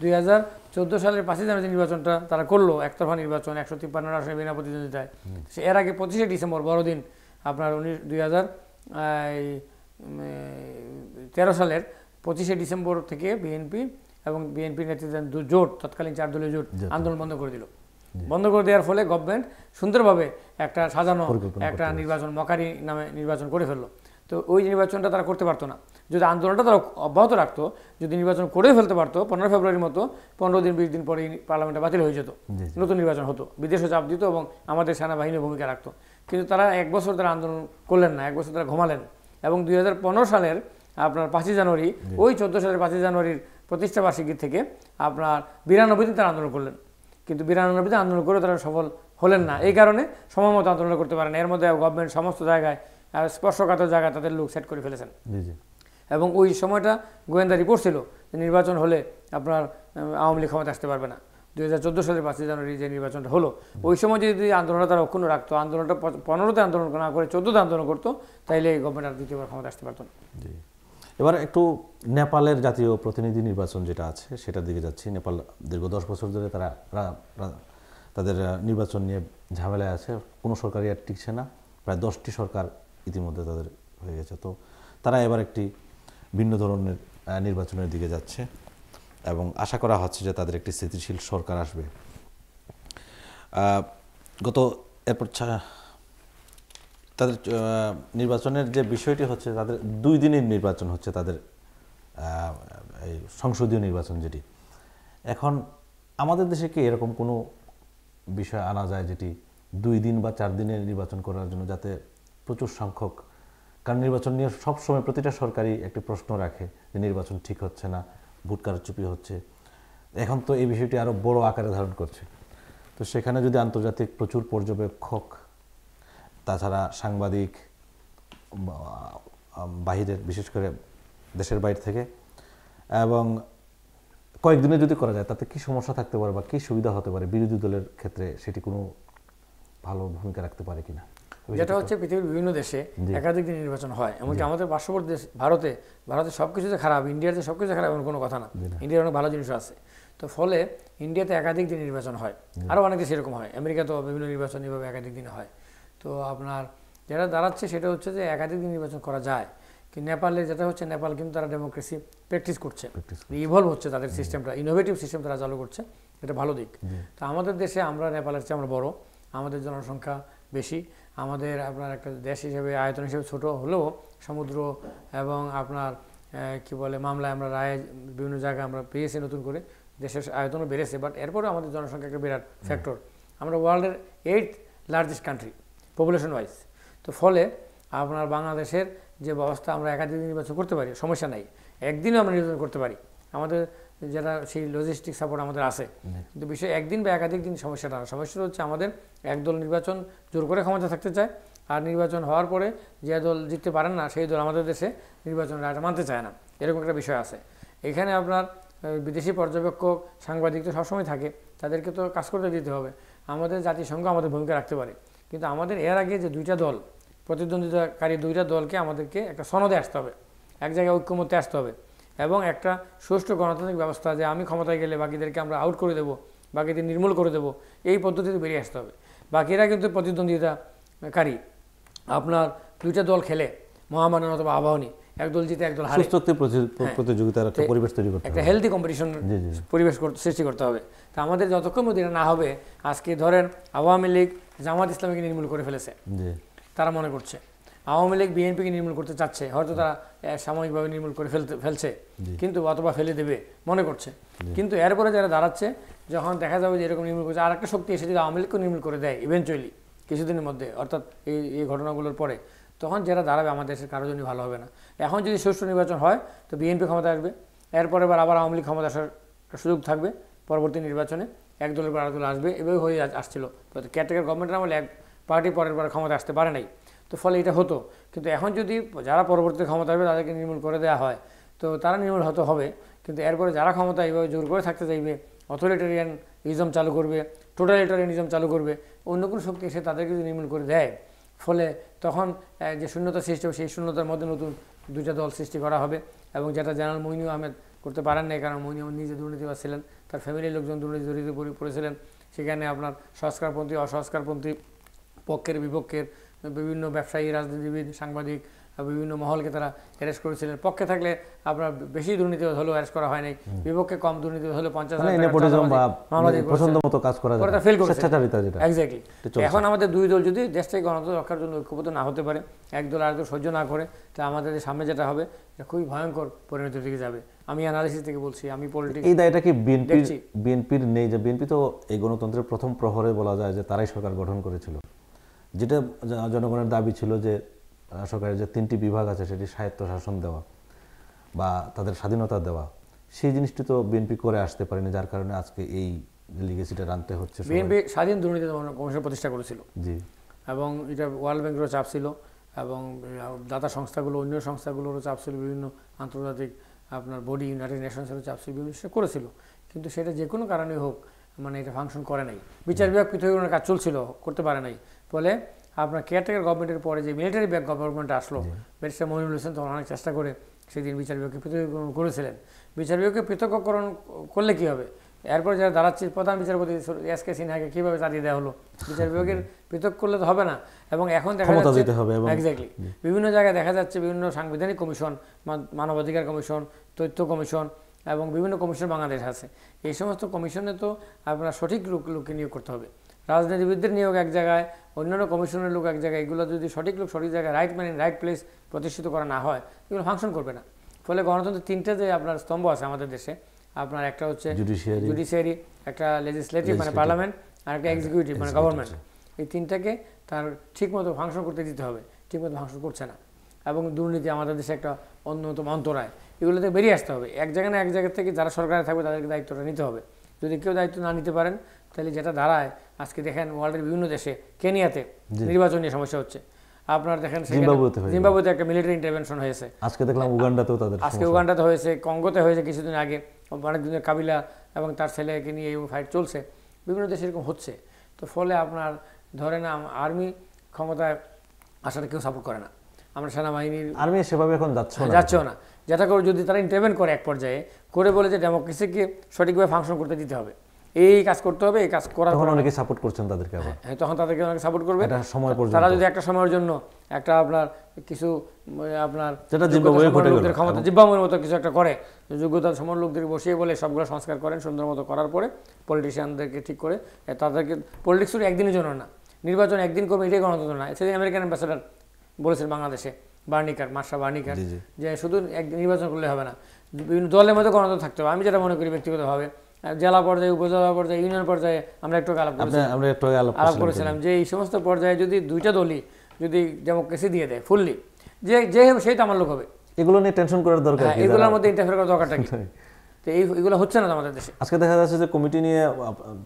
দুই হাজার চোদ্দ সালের পাঁচই জানুয়ারি নির্বাচনটা তারা করল একতরফা নির্বাচন একশো তিপ্পান্ন আসনে বিনা প্রতিদ্বন্দ্বিতায় সে এর আগে পঁচিশে ডিসেম্বর বড়দিন আপনার উনিশ দুই হাজার তেরো সালের পঁচিশে ডিসেম্বর থেকে বিএনপি এবং বিএনপি নেতৃত্বাধীন দু- জোট তৎকালীন চার দলীয় জোট আন্দোলন বন্ধ করে দিল। বন্ধ করে দেওয়ার ফলে গভর্নমেন্ট সুন্দরভাবে একটা সাজানো একটা নির্বাচন মকারি নামে নির্বাচন করে ফেলল। তো ওই নির্বাচনটা তারা করতে পারতো না। যদি আন্দোলনটা তারা অব্যাহত রাখতো যদি নির্বাচন করে ফেলতে পারতো পনেরো ফেব্রুয়ারির মতো পনেরো দিন বিশ দিন পরে পার্লামেন্টে বাতিল হয়ে যেত নতুন নির্বাচন হতো বিদেশে চাপ দিত এবং আমাদের সেনাবাহিনী ভূমিকা রাখতো। কিন্তু তারা এক বছর তারা আন্দোলন করলেন না এক বছর তারা ঘুমালেন এবং দুই হাজার পনেরো সালের আপনার পাঁচই জানুয়ারি ওই চোদ্দ সালের পাঁচই জানুয়ারির প্রতিষ্ঠা বার্ষিকী থেকে আপনার বিরানব্বইতে তারা আন্দোলন করলেন। কিন্তু বিরানব্বইতে আন্দোলন করে তারা সফল হলেন না। এই কারণে সময় মতো আন্দোলন করতে পারেন এর মধ্যে গভর্নমেন্ট সমস্ত জায়গায় স্পর্শকাতর জায়গায় তাদের লোক সেট করে ফেলেছেন। এবং ওই সময়টা গোয়েন্দা রিপোর্ট ছিল যে নির্বাচন হলে আপনার আওয়ামী লীগ ক্ষমতা আসতে পারবে না। দুই হাজার চোদ্দ সালের পাঁচই জানুয়ারি যে নির্বাচনটা হলো, ওই সময় যদি আন্দোলনটা তারা অক্ষুণ্ণ রাখতো, আন্দোলনটা পনেরোতে আন্দোলন না করে চোদ্দোতে আন্দোলন করতো, তাইলে গভর্নমেন্ট আর দ্বিতীয়বার ক্ষমতা আসতে পারতো না। এবার একটু নেপালের জাতীয় প্রতিনিধি নির্বাচন যেটা আছে, সেটার দিকে যাচ্ছি। নেপাল দীর্ঘ দশ বছর ধরে তারা তাদের নির্বাচন নিয়ে ঝামেলায় আছে। কোনো সরকারই আর টিকছে না। প্রায় দশটি সরকার ইতিমধ্যে তাদের হয়ে গেছে। তো তারা এবার একটি ভিন্ন ধরনের নির্বাচনের দিকে যাচ্ছে এবং আশা করা হচ্ছে যে তাদের একটি স্থিতিশীল সরকার আসবে। গত এরপর তাদের নির্বাচনের যে বিষয়টি হচ্ছে তাদের দুই দিনের নির্বাচন হচ্ছে তাদের এই সংসদীয় নির্বাচন যেটি। এখন আমাদের দেশে কি এরকম কোনো বিষয় আনা যায় যেটি দুই দিন বা চার দিনের নির্বাচন করার জন্য যাতে প্রচুর সংখ্যক কারণ নির্বাচন নিয়ে সবসময় প্রতিটা সরকারই একটি প্রশ্ন রাখে যে নির্বাচন ঠিক হচ্ছে না, ভোট কারচুপি হচ্ছে। এখন তো এই বিষয়টি আরও বড় আকারে ধারণ করছে। তো সেখানে যদি আন্তর্জাতিক প্রচুর পর্যবেক্ষক, তাছাড়া সাংবাদিক বাহিরের, বিশেষ করে দেশের বাইরে থেকে, এবং কয়েকদিনে যদি করা যায়, তাতে কি সমস্যা থাকতে পারে বা কী সুবিধা হতে পারে বিরোধী দলের ক্ষেত্রে সেটি কোনো ভালো ভূমিকা রাখতে পারে কিনা? যেটা হচ্ছে পৃথিবীর বিভিন্ন দেশে একাধিক দিন নির্বাচন হয়। এমনকি আমাদের পার্শ্ববর্তী দেশ ভারতে ভারতে সব কিছুতে খারাপ ইন্ডিয়াতে সব কিছু খারাপ এমন কোনো কথা না। ইন্ডিয়ার অনেক ভালো জিনিসও আছে। তো ফলে ইন্ডিয়াতে একাধিক দিন নির্বাচন হয়। আরও অনেক দেশে এরকম হয়। আমেরিকাতেও বিভিন্ন নির্বাচন এভাবে একাধিক দিনে হয়। তো আপনার যেটা দাঁড়াচ্ছে সেটা হচ্ছে যে একাধিক দিন নির্বাচন করা যায়। কি নেপালে যেটা হচ্ছে নেপাল কিন্তু তারা ডেমোক্রেসি প্র্যাকটিস করছে। ইভলভ হচ্ছে তাদের সিস্টেমটা ইনোভেটিভ সিস্টেম তারা চালু করছে। এটা ভালো দিক। তো আমাদের দেশে আমরা নেপালের চেয়ে আমরা বড়। আমাদের জনসংখ্যা বেশি। আমাদের আপনার একটা দেশ হিসেবে আয়তন হিসেবে ছোট হলেও সমুদ্র এবং আপনার কি বলে মামলায় আমরা রায় বিভিন্ন জায়গায় আমরা পেয়েছি নতুন করে। দেশের আয়তনও বেড়েছে বাট এরপরে আমাদের জনসংখ্যা একটা বিরাট ফ্যাক্টর আমরা ওয়ার্ল্ডের eight largest country population wise তো ফলে আপনার বাংলাদেশের যে ব্যবস্থা আমরা একাধিক নির্বাচন করতে পারি সমস্যা নাই। একদিনও আমরা নির্বাচন করতে পারি। আমাদের যারা সেই লজিস্টিক সাপোর্ট আমাদের আছে। কিন্তু বিষয় একদিন বা একাধিক দিন সমস্যাটা না সমস্যাটা হচ্ছে আমাদের একদল নির্বাচন জোর করে ক্ষমতা থাকতে চায় আর নির্বাচন হওয়ার পরে যে দল জিততে পারেন না সেই দল আমাদের দেশে নির্বাচন রায়টা মানতে চায় না। এরকম একটা বিষয় আছে। এখানে আপনার বিদেশি পর্যবেক্ষক সাংবাদিক তো সবসময় থাকে। তাদেরকে তো কাজ করতে দিতে হবে। আমাদের জাতিসংঘ আমাদের ভূমিকা রাখতে পারে। কিন্তু আমাদের এর আগে যে দুইটা দল প্রতিদ্বন্দ্বিতাকারী দুইটা দলকে আমাদেরকে একটা সনদে আসতে হবে। এক জায়গায় ঐক্যমত্যে আসতে হবে। এবং একটা সুষ্ঠু গণতান্ত্রিক ব্যবস্থা যে আমি ক্ষমতায় গেলে বাকিদেরকে আমরা আউট করে দেবো বাকিদের নির্মূল করে দেবো এই পদ্ধতিতে বেরিয়ে আসতে হবে। বাকিরা কিন্তু প্রতিদ্বন্দ্বিতাকারী। আপনার দুইটা দল খেলে মহামানন অথবা আবাহনী একদল জিতে একদল হারে। প্রতি- প্রতিযোগিতার একটা পরিবেশ তৈরি করতে একটা হেলদি কম্পিটিশন। পরিবেশ সৃষ্টি করতে হবে। তা আমাদের যতক্ষণ এটা না হবে আজকে ধরেন আওয়ামী লীগ জামাত ইসলামীকে নির্মূল করে ফেলেছে। তারা মনে করছে। আওয়ামী লীগ বিএনপিকে নির্মূল করতে চাচ্ছে হয়তো তারা সাময়িকভাবে নির্মূল করে ফেলতে ফেলছে কিন্তু অথবা ফেলে দেবে মনে করছে। কিন্তু এরপরে যারা দাঁড়াচ্ছে যখন দেখা যাবে যে এরকম নির্মূল করছে আর একটা শক্তি এসে যদি আওয়ামী লীগকে নির্মূল করে দেয় ইভেনচুয়ালি কিছুদিনের মধ্যে অর্থাৎ এই এই ঘটনাগুলোর পরে তখন যারা দাঁড়াবে আমাদের দেশের কারোর জন্য ভালো হবে না। এখন যদি সুষ্ঠু নির্বাচন হয় তো বিএনপি ক্ষমতা আসবে এরপরে আবার আবার আওয়ামী লীগ ক্ষমতা আসার একটা সুযোগ থাকবে পরবর্তী নির্বাচনে এক দলের পর আরেক দল আসবে এভাবে হয়ে আসছিল। ক্যাটেগরি গভর্নমেন্টের আমলে এক পার্টি পরের পরে ক্ষমতা আসতে পারে নাই। তো ফলে এটা হতো। কিন্তু এখন যদি যারা পরবর্তী ক্ষমতা আসবে, তাদেরকে নির্মূল করে দেওয়া হয়। তো তারা নির্মূল হতে হবে। কিন্তু এরপরে যারা ক্ষমতা এইভাবে জোর করে থাকতে চাইবে অথরিটেরিয়ান ইজম চালু করবে টোটালিটারিয়ানিজম চালু করবে, অন্য কোনো শক্তি এসে তাদেরকে যদি নির্মূল করে দেয়, ফলে তখন যে শূন্যতা সৃষ্টি হবে, সেই শূন্যতার মধ্যে নতুন দুইটা দল সৃষ্টি করা হবে এবং যেটা জেনারেল মইনু আহমেদ করতে পারেন নাই, কারণ মইনু আহমেদ নিজে দুর্নীতিবাজ ছিলেন, তার ফ্যামিলির লোকজন দুর্নীতি জড়িত পড়ে- পড়েছিলেন। সেখানে আপনার সংস্কারপন্থী, অসংস্কারপন্থী পক্ষের বিপক্ষের বিভিন্ন ব্যবসায়ী রাজনীতিবিদ সাংবাদিক বিভিন্ন মহলকে তারা অ্যারেস্ট করেছিলেন। পক্ষে থাকলে আপনার বেশি দুর্নীতি হলেও অ্যারেস্ট করা হয় নাই বিপক্ষে কম দুর্নীতি হলেও পঞ্চাশ মানে হাজার এক্স্যাক্টলি এখন আমাদের দুই দল যদি দেশটাকে গণতন্ত্র রক্ষার জন্য ঐক্যবদ্ধ না হতে পারে এক দল আরেক দল সহ্য না করে তা আমাদের সামনে যেটা হবে এটা খুবই ভয়ঙ্কর পরিণতির দিকে যাবে। আমি অ্যানালিসিস থেকে বলছি আমি পলিটিক্স এই দায়টা কি বিএনপির বিএনপির নেই? যে বিএনপি তো এই গণতন্ত্রের প্রথম প্রহরে বলা যায় যে তারাই সরকার গঠন করেছিল। যেটা জনগণের দাবি ছিল যে সরকারের যে তিনটি বিভাগ আছে সেটি স্বায়ত্ত শাসন দেওয়া বা তাদের স্বাধীনতা দেওয়া সেই জিনিসটি তো বিএনপি করে আসতে পারেনি যার কারণে আজকে এই লিগেসিটা আনতে হচ্ছে। বিএনপি স্বাধীন দুর্নীতি দমন কমিশন প্রতিষ্ঠা করেছিল। জি। এবং এটা ওয়ার্ল্ড ব্যাংকেরও চাপ ছিল এবং দাতা সংস্থাগুলো অন্য সংস্থাগুলোরও চাপ ছিল বিভিন্ন আন্তর্জাতিক আপনার বডি ইউনাইটেড নেশনসেরও চাপ ছিল বিভিন্ন করেছিল। কিন্তু সেটা যে কোনো কারণে হোক মানে এটা ফাংশন করে নাই। বিচার বিভাগ পৃথকীকরণের কাজ চলছিল করতে পারে নাই। ফলে আপনার কেয়ারটেকার গভর্নমেন্টের পরে যে মিলিটারি ব্যাংক গভর্নমেন্ট আসলো ব্যারিস্টার মহিনুল হোসেন তখন অনেক চেষ্টা করে সেদিন বিচার বিভাগকে পৃথকীকরণ করেছিলেন। বিচার বিভাগকে পৃথকীকরণ করলে কি হবে? এরপর যারা দাঁড়াচ্ছে প্রধান বিচারপতি এস কে সিনহাকে কীভাবে চালিয়ে দেওয়া হলো? বিচার বিভাগের পৃথক করলে তো হবে না। এবং এখন দেখা যাচ্ছে হবে এক্স্যাক্টলি বিভিন্ন জায়গায় দেখা যাচ্ছে বিভিন্ন সাংবিধানিক কমিশন মানবাধিকার কমিশন তথ্য কমিশন এবং বিভিন্ন কমিশন বাংলাদেশ আছে। এই সমস্ত কমিশনে তো আপনার সঠিক লোক লোককে নিয়োগ করতে হবে। রাজনীতিবিদদের নিয়োগ এক জায়গায় অন্যান্য কমিশনের লোক এক জায়গায় এগুলো যদি সঠিক লোক সঠিক জায়গায় right man in right place প্রতিষ্ঠিত করা না হয় এগুলো ফাংশন করবে না। ফলে গণতন্ত্রের তিনটে যে আপনার স্তম্ভ আছে আমাদের দেশে আপনার একটা হচ্ছে. জুডিশিয়ারি একটা লেজিসলেটিভ মানে পার্লামেন্ট আর একটা এক্সিকিউটিভ মানে গভর্নমেন্ট এই তিনটাকে তার ঠিকমতো ফাংশন করতে দিতে হবে ঠিকমতো ফাংশন করছে না। এবং দুর্নীতি আমাদের দেশে একটা অন্যতম অন্তরায়। এগুলোতে বেরিয়ে আসতে হবে। এক জায়গায় না এক জায়গা থেকে যারা সরকারে থাকবে তাদেরকে দায়িত্বটা নিতে হবে। যদি কেউ দায়িত্ব না নিতে পারেন তাহলে যেটা দাঁড়ায় আজকে দেখেন ওয়ার্ল্ডের বিভিন্ন দেশে কেনিয়াতে নির্বাচন নিয়ে সমস্যা হচ্ছে। আপনার দেখেন। জিম্বাবুয়েতে একটা মিলিটারি ইন্টারভেনশন হয়েছে। আজকে দেখলাম উগান্ডাতেও তাদের আজকে উগান্ডাতে হয়েছে কঙ্গোতে হয়েছে কিছুদিন আগে অনেক দিনের কাবিলা এবং তার ছেলেকে নিয়ে এই ফাইট চলছে। বিভিন্ন দেশে এরকম হচ্ছে। তো ফলে আপনার ধরেন আর্মি ক্ষমতায় আসাটা কেউ সাপোর্ট করে না। আমরা সেনাবাহিনীর আর্মি সেভাবে এখন যাচ্ছে যাচ্ছেও না। যেটা করে যদি তারা ইন্টারভেন করে এক পর্যায়ে করে বলে যে ডেমোক্রেসিকে সঠিকভাবে ফাংশন করতে দিতে হবে। এই কাজ করতে হবে এই কাজ করার তখন অনেকে সাপোর্ট করছেন তাদেরকে আবার হ্যাঁ, তখন তাদেরকে অনেকে সাপোর্ট করবে একটা সময় পর্যন্ত। তারা যদি একটা সময়ের জন্য একটা আপনার কিছু আপনার যেটা জিম্বাবুয়ে ঘটে গেল। ক্ষমতা জিম্বাবুয়ের মতো কিছু একটা করে যোগ্যতা সম্পন্ন লোকদের বসিয়ে বলে সবগুলো সংস্কার করেন সুন্দর মতো করার পরে পলিটিশিয়ানদেরকে ঠিক করে তাদেরকে পলিটিক্স শুধু একদিনের জন্য না নির্বাচন একদিন করবে এটাই গণতন্ত্র না সেদিন আমেরিকান অ্যাম্বাসেডার বলেছেন বাংলাদেশে বার্নিকার মার্শা বার্নিকার। যে শুধু একদিন নির্বাচন করলে হবে না বিভিন্ন দলের মধ্যে গণতন্ত্র থাকতে হবে আমি যেটা মনে করি ব্যক্তিগতভাবে জেলা পর্যায়ে উপজেলা পর্যায়ে ইউনিয়ন পর্যায়ে আমরা একটু আলাপ আমরা একটু আলাপ করেছিলাম যে এই সমস্ত পর্যায়ে যদি দুইটা দলই যদি ডেমোক্রেসি দিয়ে দেয় ফুললি যে যে হবে সেই তো আমার লোক হবে। এগুলো নিয়ে টেনশন করার দরকার হ্যাঁ এগুলোর মধ্যে ইন্টারফেয়ার করার দরকারটা কি? তো এই এগুলো হচ্ছে না আমাদের দেশে। আজকে দেখা যাচ্ছে যে কমিটি নিয়ে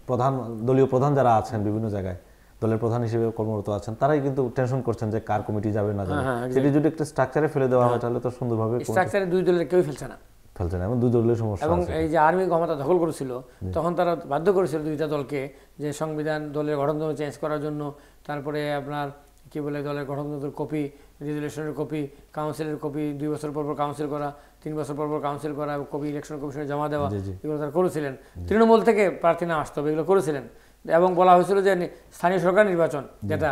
প্রধান দলীয় প্রধান যারা আছেন বিভিন্ন জায়গায় দলের প্রধান হিসেবে কর্মরত আছেন তারাই কিন্তু টেনশন করছেন যে কার কমিটি যাবে না যাবে। হ্যাঁ, সেটি যদি একটা স্ট্রাকচারে ফেলে দেওয়া হয় তাহলে তো সুন্দরভাবে স্ট্রাকচারে দুই দলের কেউই ফেলছে না। ফেলছে না এবং দুই দলের সমস্যা এবং এই যে আর্মি ক্ষমতা দখল করেছিল তখন তারা বাধ্য করেছিল দুইটা দলকে যে সংবিধান দলের গঠনতন্ত্র চেঞ্জ করার জন্য তারপরে আপনার কি বলে দলের গঠনতন্ত্রের কপি রেজুলেশনের কপি কাউন্সিলের কপি দুই বছর পর পর কাউন্সিল করা তিন বছর পর পর কাউন্সিল করা কপি ইলেকশন কমিশনে জমা দেওয়া। এগুলো তারা করেছিলেন। তৃণমূল থেকে প্রার্থী নাম আসতে হবে এগুলো করেছিলেন। এবং বলা হয়েছিল যে স্থানীয় সরকার নির্বাচন যেটা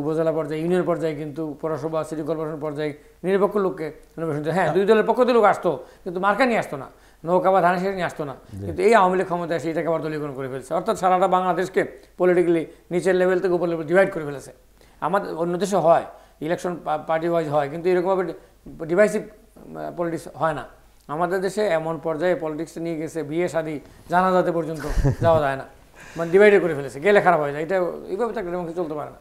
উপজেলা পর্যায়ে ইউনিয়ন পর্যায়ে কিন্তু পৌরসভা সিটি কর্পোরেশন পর্যায়ে নিরপেক্ষ লোককে নির্বাচন হ্যাঁ দুই দলের পক্ষ থেকে লোক আসতো কিন্তু মার্কা নিয়ে আসতো না। নৌকা বা ধানের নিয়ে আসতো না। কিন্তু এই আওয়ামী লীগ ক্ষমতায় এসে এটাকে আবার দলীয়করণ করে ফেলছে। অর্থাৎ সারাটা বাংলাদেশকে পলিটিক্যালি নিচের লেভেল থেকে উপর লেভেল ডিভাইড করে ফেলেছে। আমাদের অন্য দেশে হয় ইলেকশন পার্টি ওয়াইজ হয় কিন্তু এরকমভাবে ডিভাইসিভ পলিটিক্স হয় না। আমাদের দেশে এমন পর্যায়ে পলিটিক্স নিয়ে গেছে বিয়ে শাদী জানাজাতে পর্যন্ত যাওয়া যায় না। মানে ডিভাইডে করে ফেলেছে। গেলে খারাপ হয়ে যায়। এটা এইভাবে চলতে পারে না।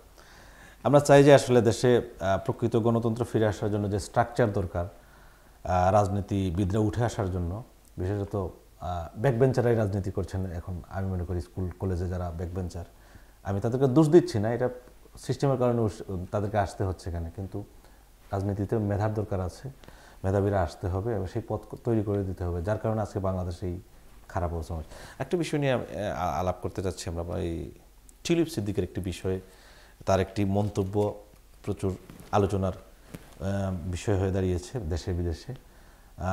আমরা চাই যে আসলে দেশে প্রকৃত গণতন্ত্র ফিরে আসার জন্য যে স্ট্রাকচার দরকার রাজনীতিবিদরা উঠে আসার জন্য, বিশেষত ব্যাক বেঞ্চারাই রাজনীতি করছেন এখন আমি মনে করি স্কুল, কলেজে যারা ব্যাক বেঞ্চার আমি তাদেরকে দোষ দিচ্ছি না, এটা সিস্টেমের কারণে তাদেরকে আসতে হচ্ছে এখানে, কিন্তু রাজনীতিতে মেধার দরকার আছে, মেধাবীরা আসতে হবে, এবং সেই পথ তৈরি করে দিতে হবে, যার কারণে আজকে বাংলাদেশ এই খারাপ অবস্থা একটা বিষয় নিয়ে আলাপ করতে চাচ্ছি আমরা, এই টিলিপ সিদ্দিকের একটি বিষয়। তার একটি মন্তব্য প্রচুর আলোচনার বিষয় হয়ে দাঁড়িয়েছে দেশে বিদেশে।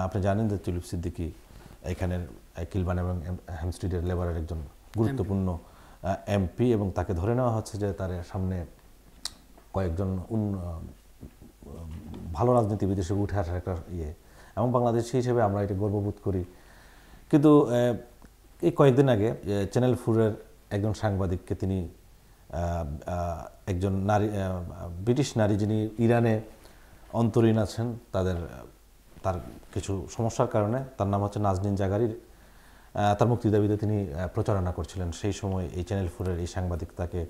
আপনি জানেন যে তুলিপ সিদ্দিকী এখানের কিলবান এবং হ্যামস্ট্রিডের লেবারের একজন গুরুত্বপূর্ণ এমপি এবং তাকে ধরে নেওয়া হচ্ছে যে তার সামনে কয়েকজন ভালো রাজনীতিবিদ হিসেবে উঠে আসার একটা ইয়ে। এবং বাংলাদেশি হিসেবে আমরা এটা গর্ববোধ করি। কিন্তু এই কয়েকদিন আগে চ্যানেল ফোরের একজন সাংবাদিককে তিনি একজন নারী ব্রিটিশ নারী যিনি ইরানে অন্তরীণ আছেন তাদের তার কিছু সমস্যার কারণে তার নাম হচ্ছে নাজনীন জাগারির তার মুক্তি দাবিতে তিনি প্রচারণা করছিলেন। সেই সময় এই চ্যানেল ফোরের এই সাংবাদিক তাকে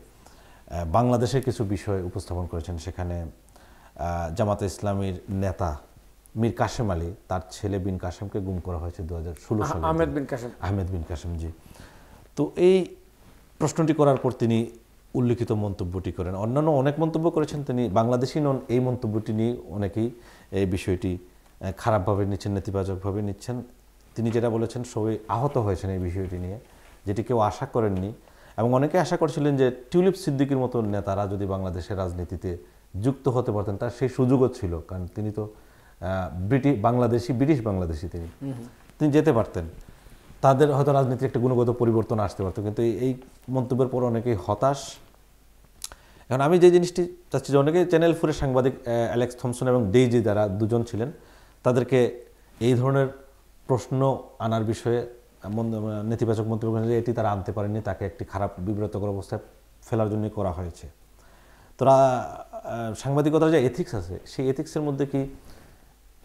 বাংলাদেশের কিছু বিষয় উপস্থাপন করেছেন। সেখানে জামাতে ইসলামীর নেতা মীর কাশেম আলী তার ছেলে বিন কাশেমকে গুম করা হয়েছে দু হাজার ষোলো সালে। আহমেদ বিন কাশেম। আহমেদ বিন কাসেম জি। তো এই প্রশ্নটি করার পর তিনি উল্লিখিত মন্তব্যটি করেন। অন্যান্য অনেক মন্তব্য করেছেন তিনি বাংলাদেশি নন এই মন্তব্যটি নিয়ে অনেকেই এই বিষয়টি খারাপভাবে নিচ্ছেন নেতিবাচকভাবে নিচ্ছেন। তিনি যেটা বলেছেন সবাই আহত হয়েছেন এই বিষয়টি নিয়ে যেটি কেউ আশা করেননি। এবং অনেকে আশা করছিলেন যে টিউলিপ সিদ্দিকির মতো নেতারা যদি বাংলাদেশের রাজনীতিতে যুক্ত হতে পারতেন তার সেই সুযোগও ছিল। কারণ তিনি তো ব্রিটিশ বাংলাদেশি ব্রিটিশ বাংলাদেশি তিনি। তিনি যেতে পারতেন। তাদের হয়তো রাজনীতির একটা গুণগত পরিবর্তন আসতে পারতো কিন্তু এই- এই মন্তব্যের পর অনেকেই হতাশ। এখন আমি যে জিনিসটি চাচ্ছি যে অনেকে চ্যানেল ফোরের সাংবাদিক অ্যালেক্স থমসন এবং ডেইজি যারা দুজন ছিলেন, তাদেরকে এই ধরনের প্রশ্ন আনার বিষয়ে নেতিবাচক মন্তব্য করেন যে এটি তারা আনতে পারেনি তাকে একটি খারাপ, বিব্রতকর অবস্থায় ফেলার জন্য করা হয়েছে। তোরা সাংবাদিকতার যে এথিক্স আছে, সেই এথিক্সের মধ্যে কি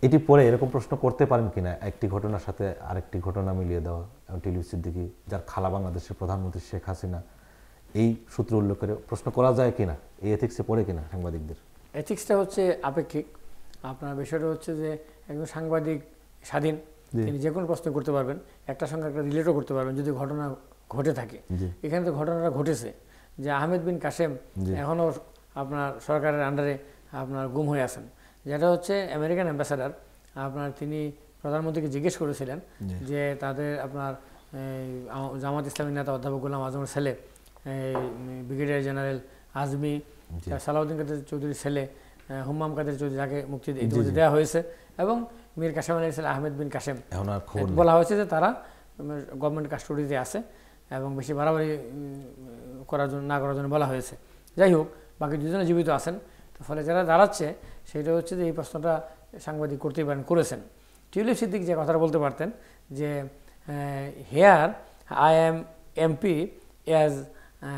এটি পরে এরকম প্রশ্ন করতে পারেন কিনা? একটি ঘটনার সাথে আরেকটি ঘটনা মিলিয়ে দেওয়া এবং টিলিপ সিদ্দিকি যার খালা বাংলাদেশের প্রধানমন্ত্রী শেখ হাসিনা এই সূত্র উল্লেখ করে প্রশ্ন করা যায় কিনা? এই এথিক্সে পড়ে কিনা সাংবাদিকদের? এথিক্সটা হচ্ছে আপেক্ষিক। আপনার বিষয়টা হচ্ছে যে একজন সাংবাদিক স্বাধীন। তিনি যে কোনো প্রশ্ন করতে পারবেন একটা সঙ্গে একটা রিলেটও করতে পারবেন যদি ঘটনা ঘটে থাকে। এখানে তো ঘটনাটা ঘটেছে যে আহমেদ বিন কাসেম জি। এখনও আপনার সরকারের আন্ডারে আপনার গুম হয়ে আছেন। যেটা হচ্ছে আমেরিকান অ্যাম্বাসাডার আপনার তিনি প্রধানমন্ত্রীকে জিজ্ঞেস করেছিলেন যে তাদের আপনার জামাত ইসলামী নেতা অধ্যাপক গোলাম আজমের ছেলে ব্রিগেডিয়ার জেনারেল আজমি সালাউদ্দিন কাদের চৌধুরীর ছেলে হুম্মাম কাদের চৌধুরী যাকে মুক্তি ইতিমধ্যে দেওয়া হয়েছে এবং মীর কাসেম আলীর ছেলে আহমেদ বিন কাসেম। বলা হয়েছে যে তারা গভর্নমেন্ট কাস্টডিতে আছে এবং বেশি বাড়াবাড়ি করার জন্য না করার জন্য বলা হয়েছে। যাই হোক বাকি দুজনে জীবিত আছেন তো ফলে যারা দাঁড়াচ্ছে সেটা হচ্ছে যে এই প্রশ্নটা সাংবাদিক করতেই পারেন করেছেন। টিউলিপ সিদ্দিক যে কথাটা বলতে পারতেন যে here I am MP as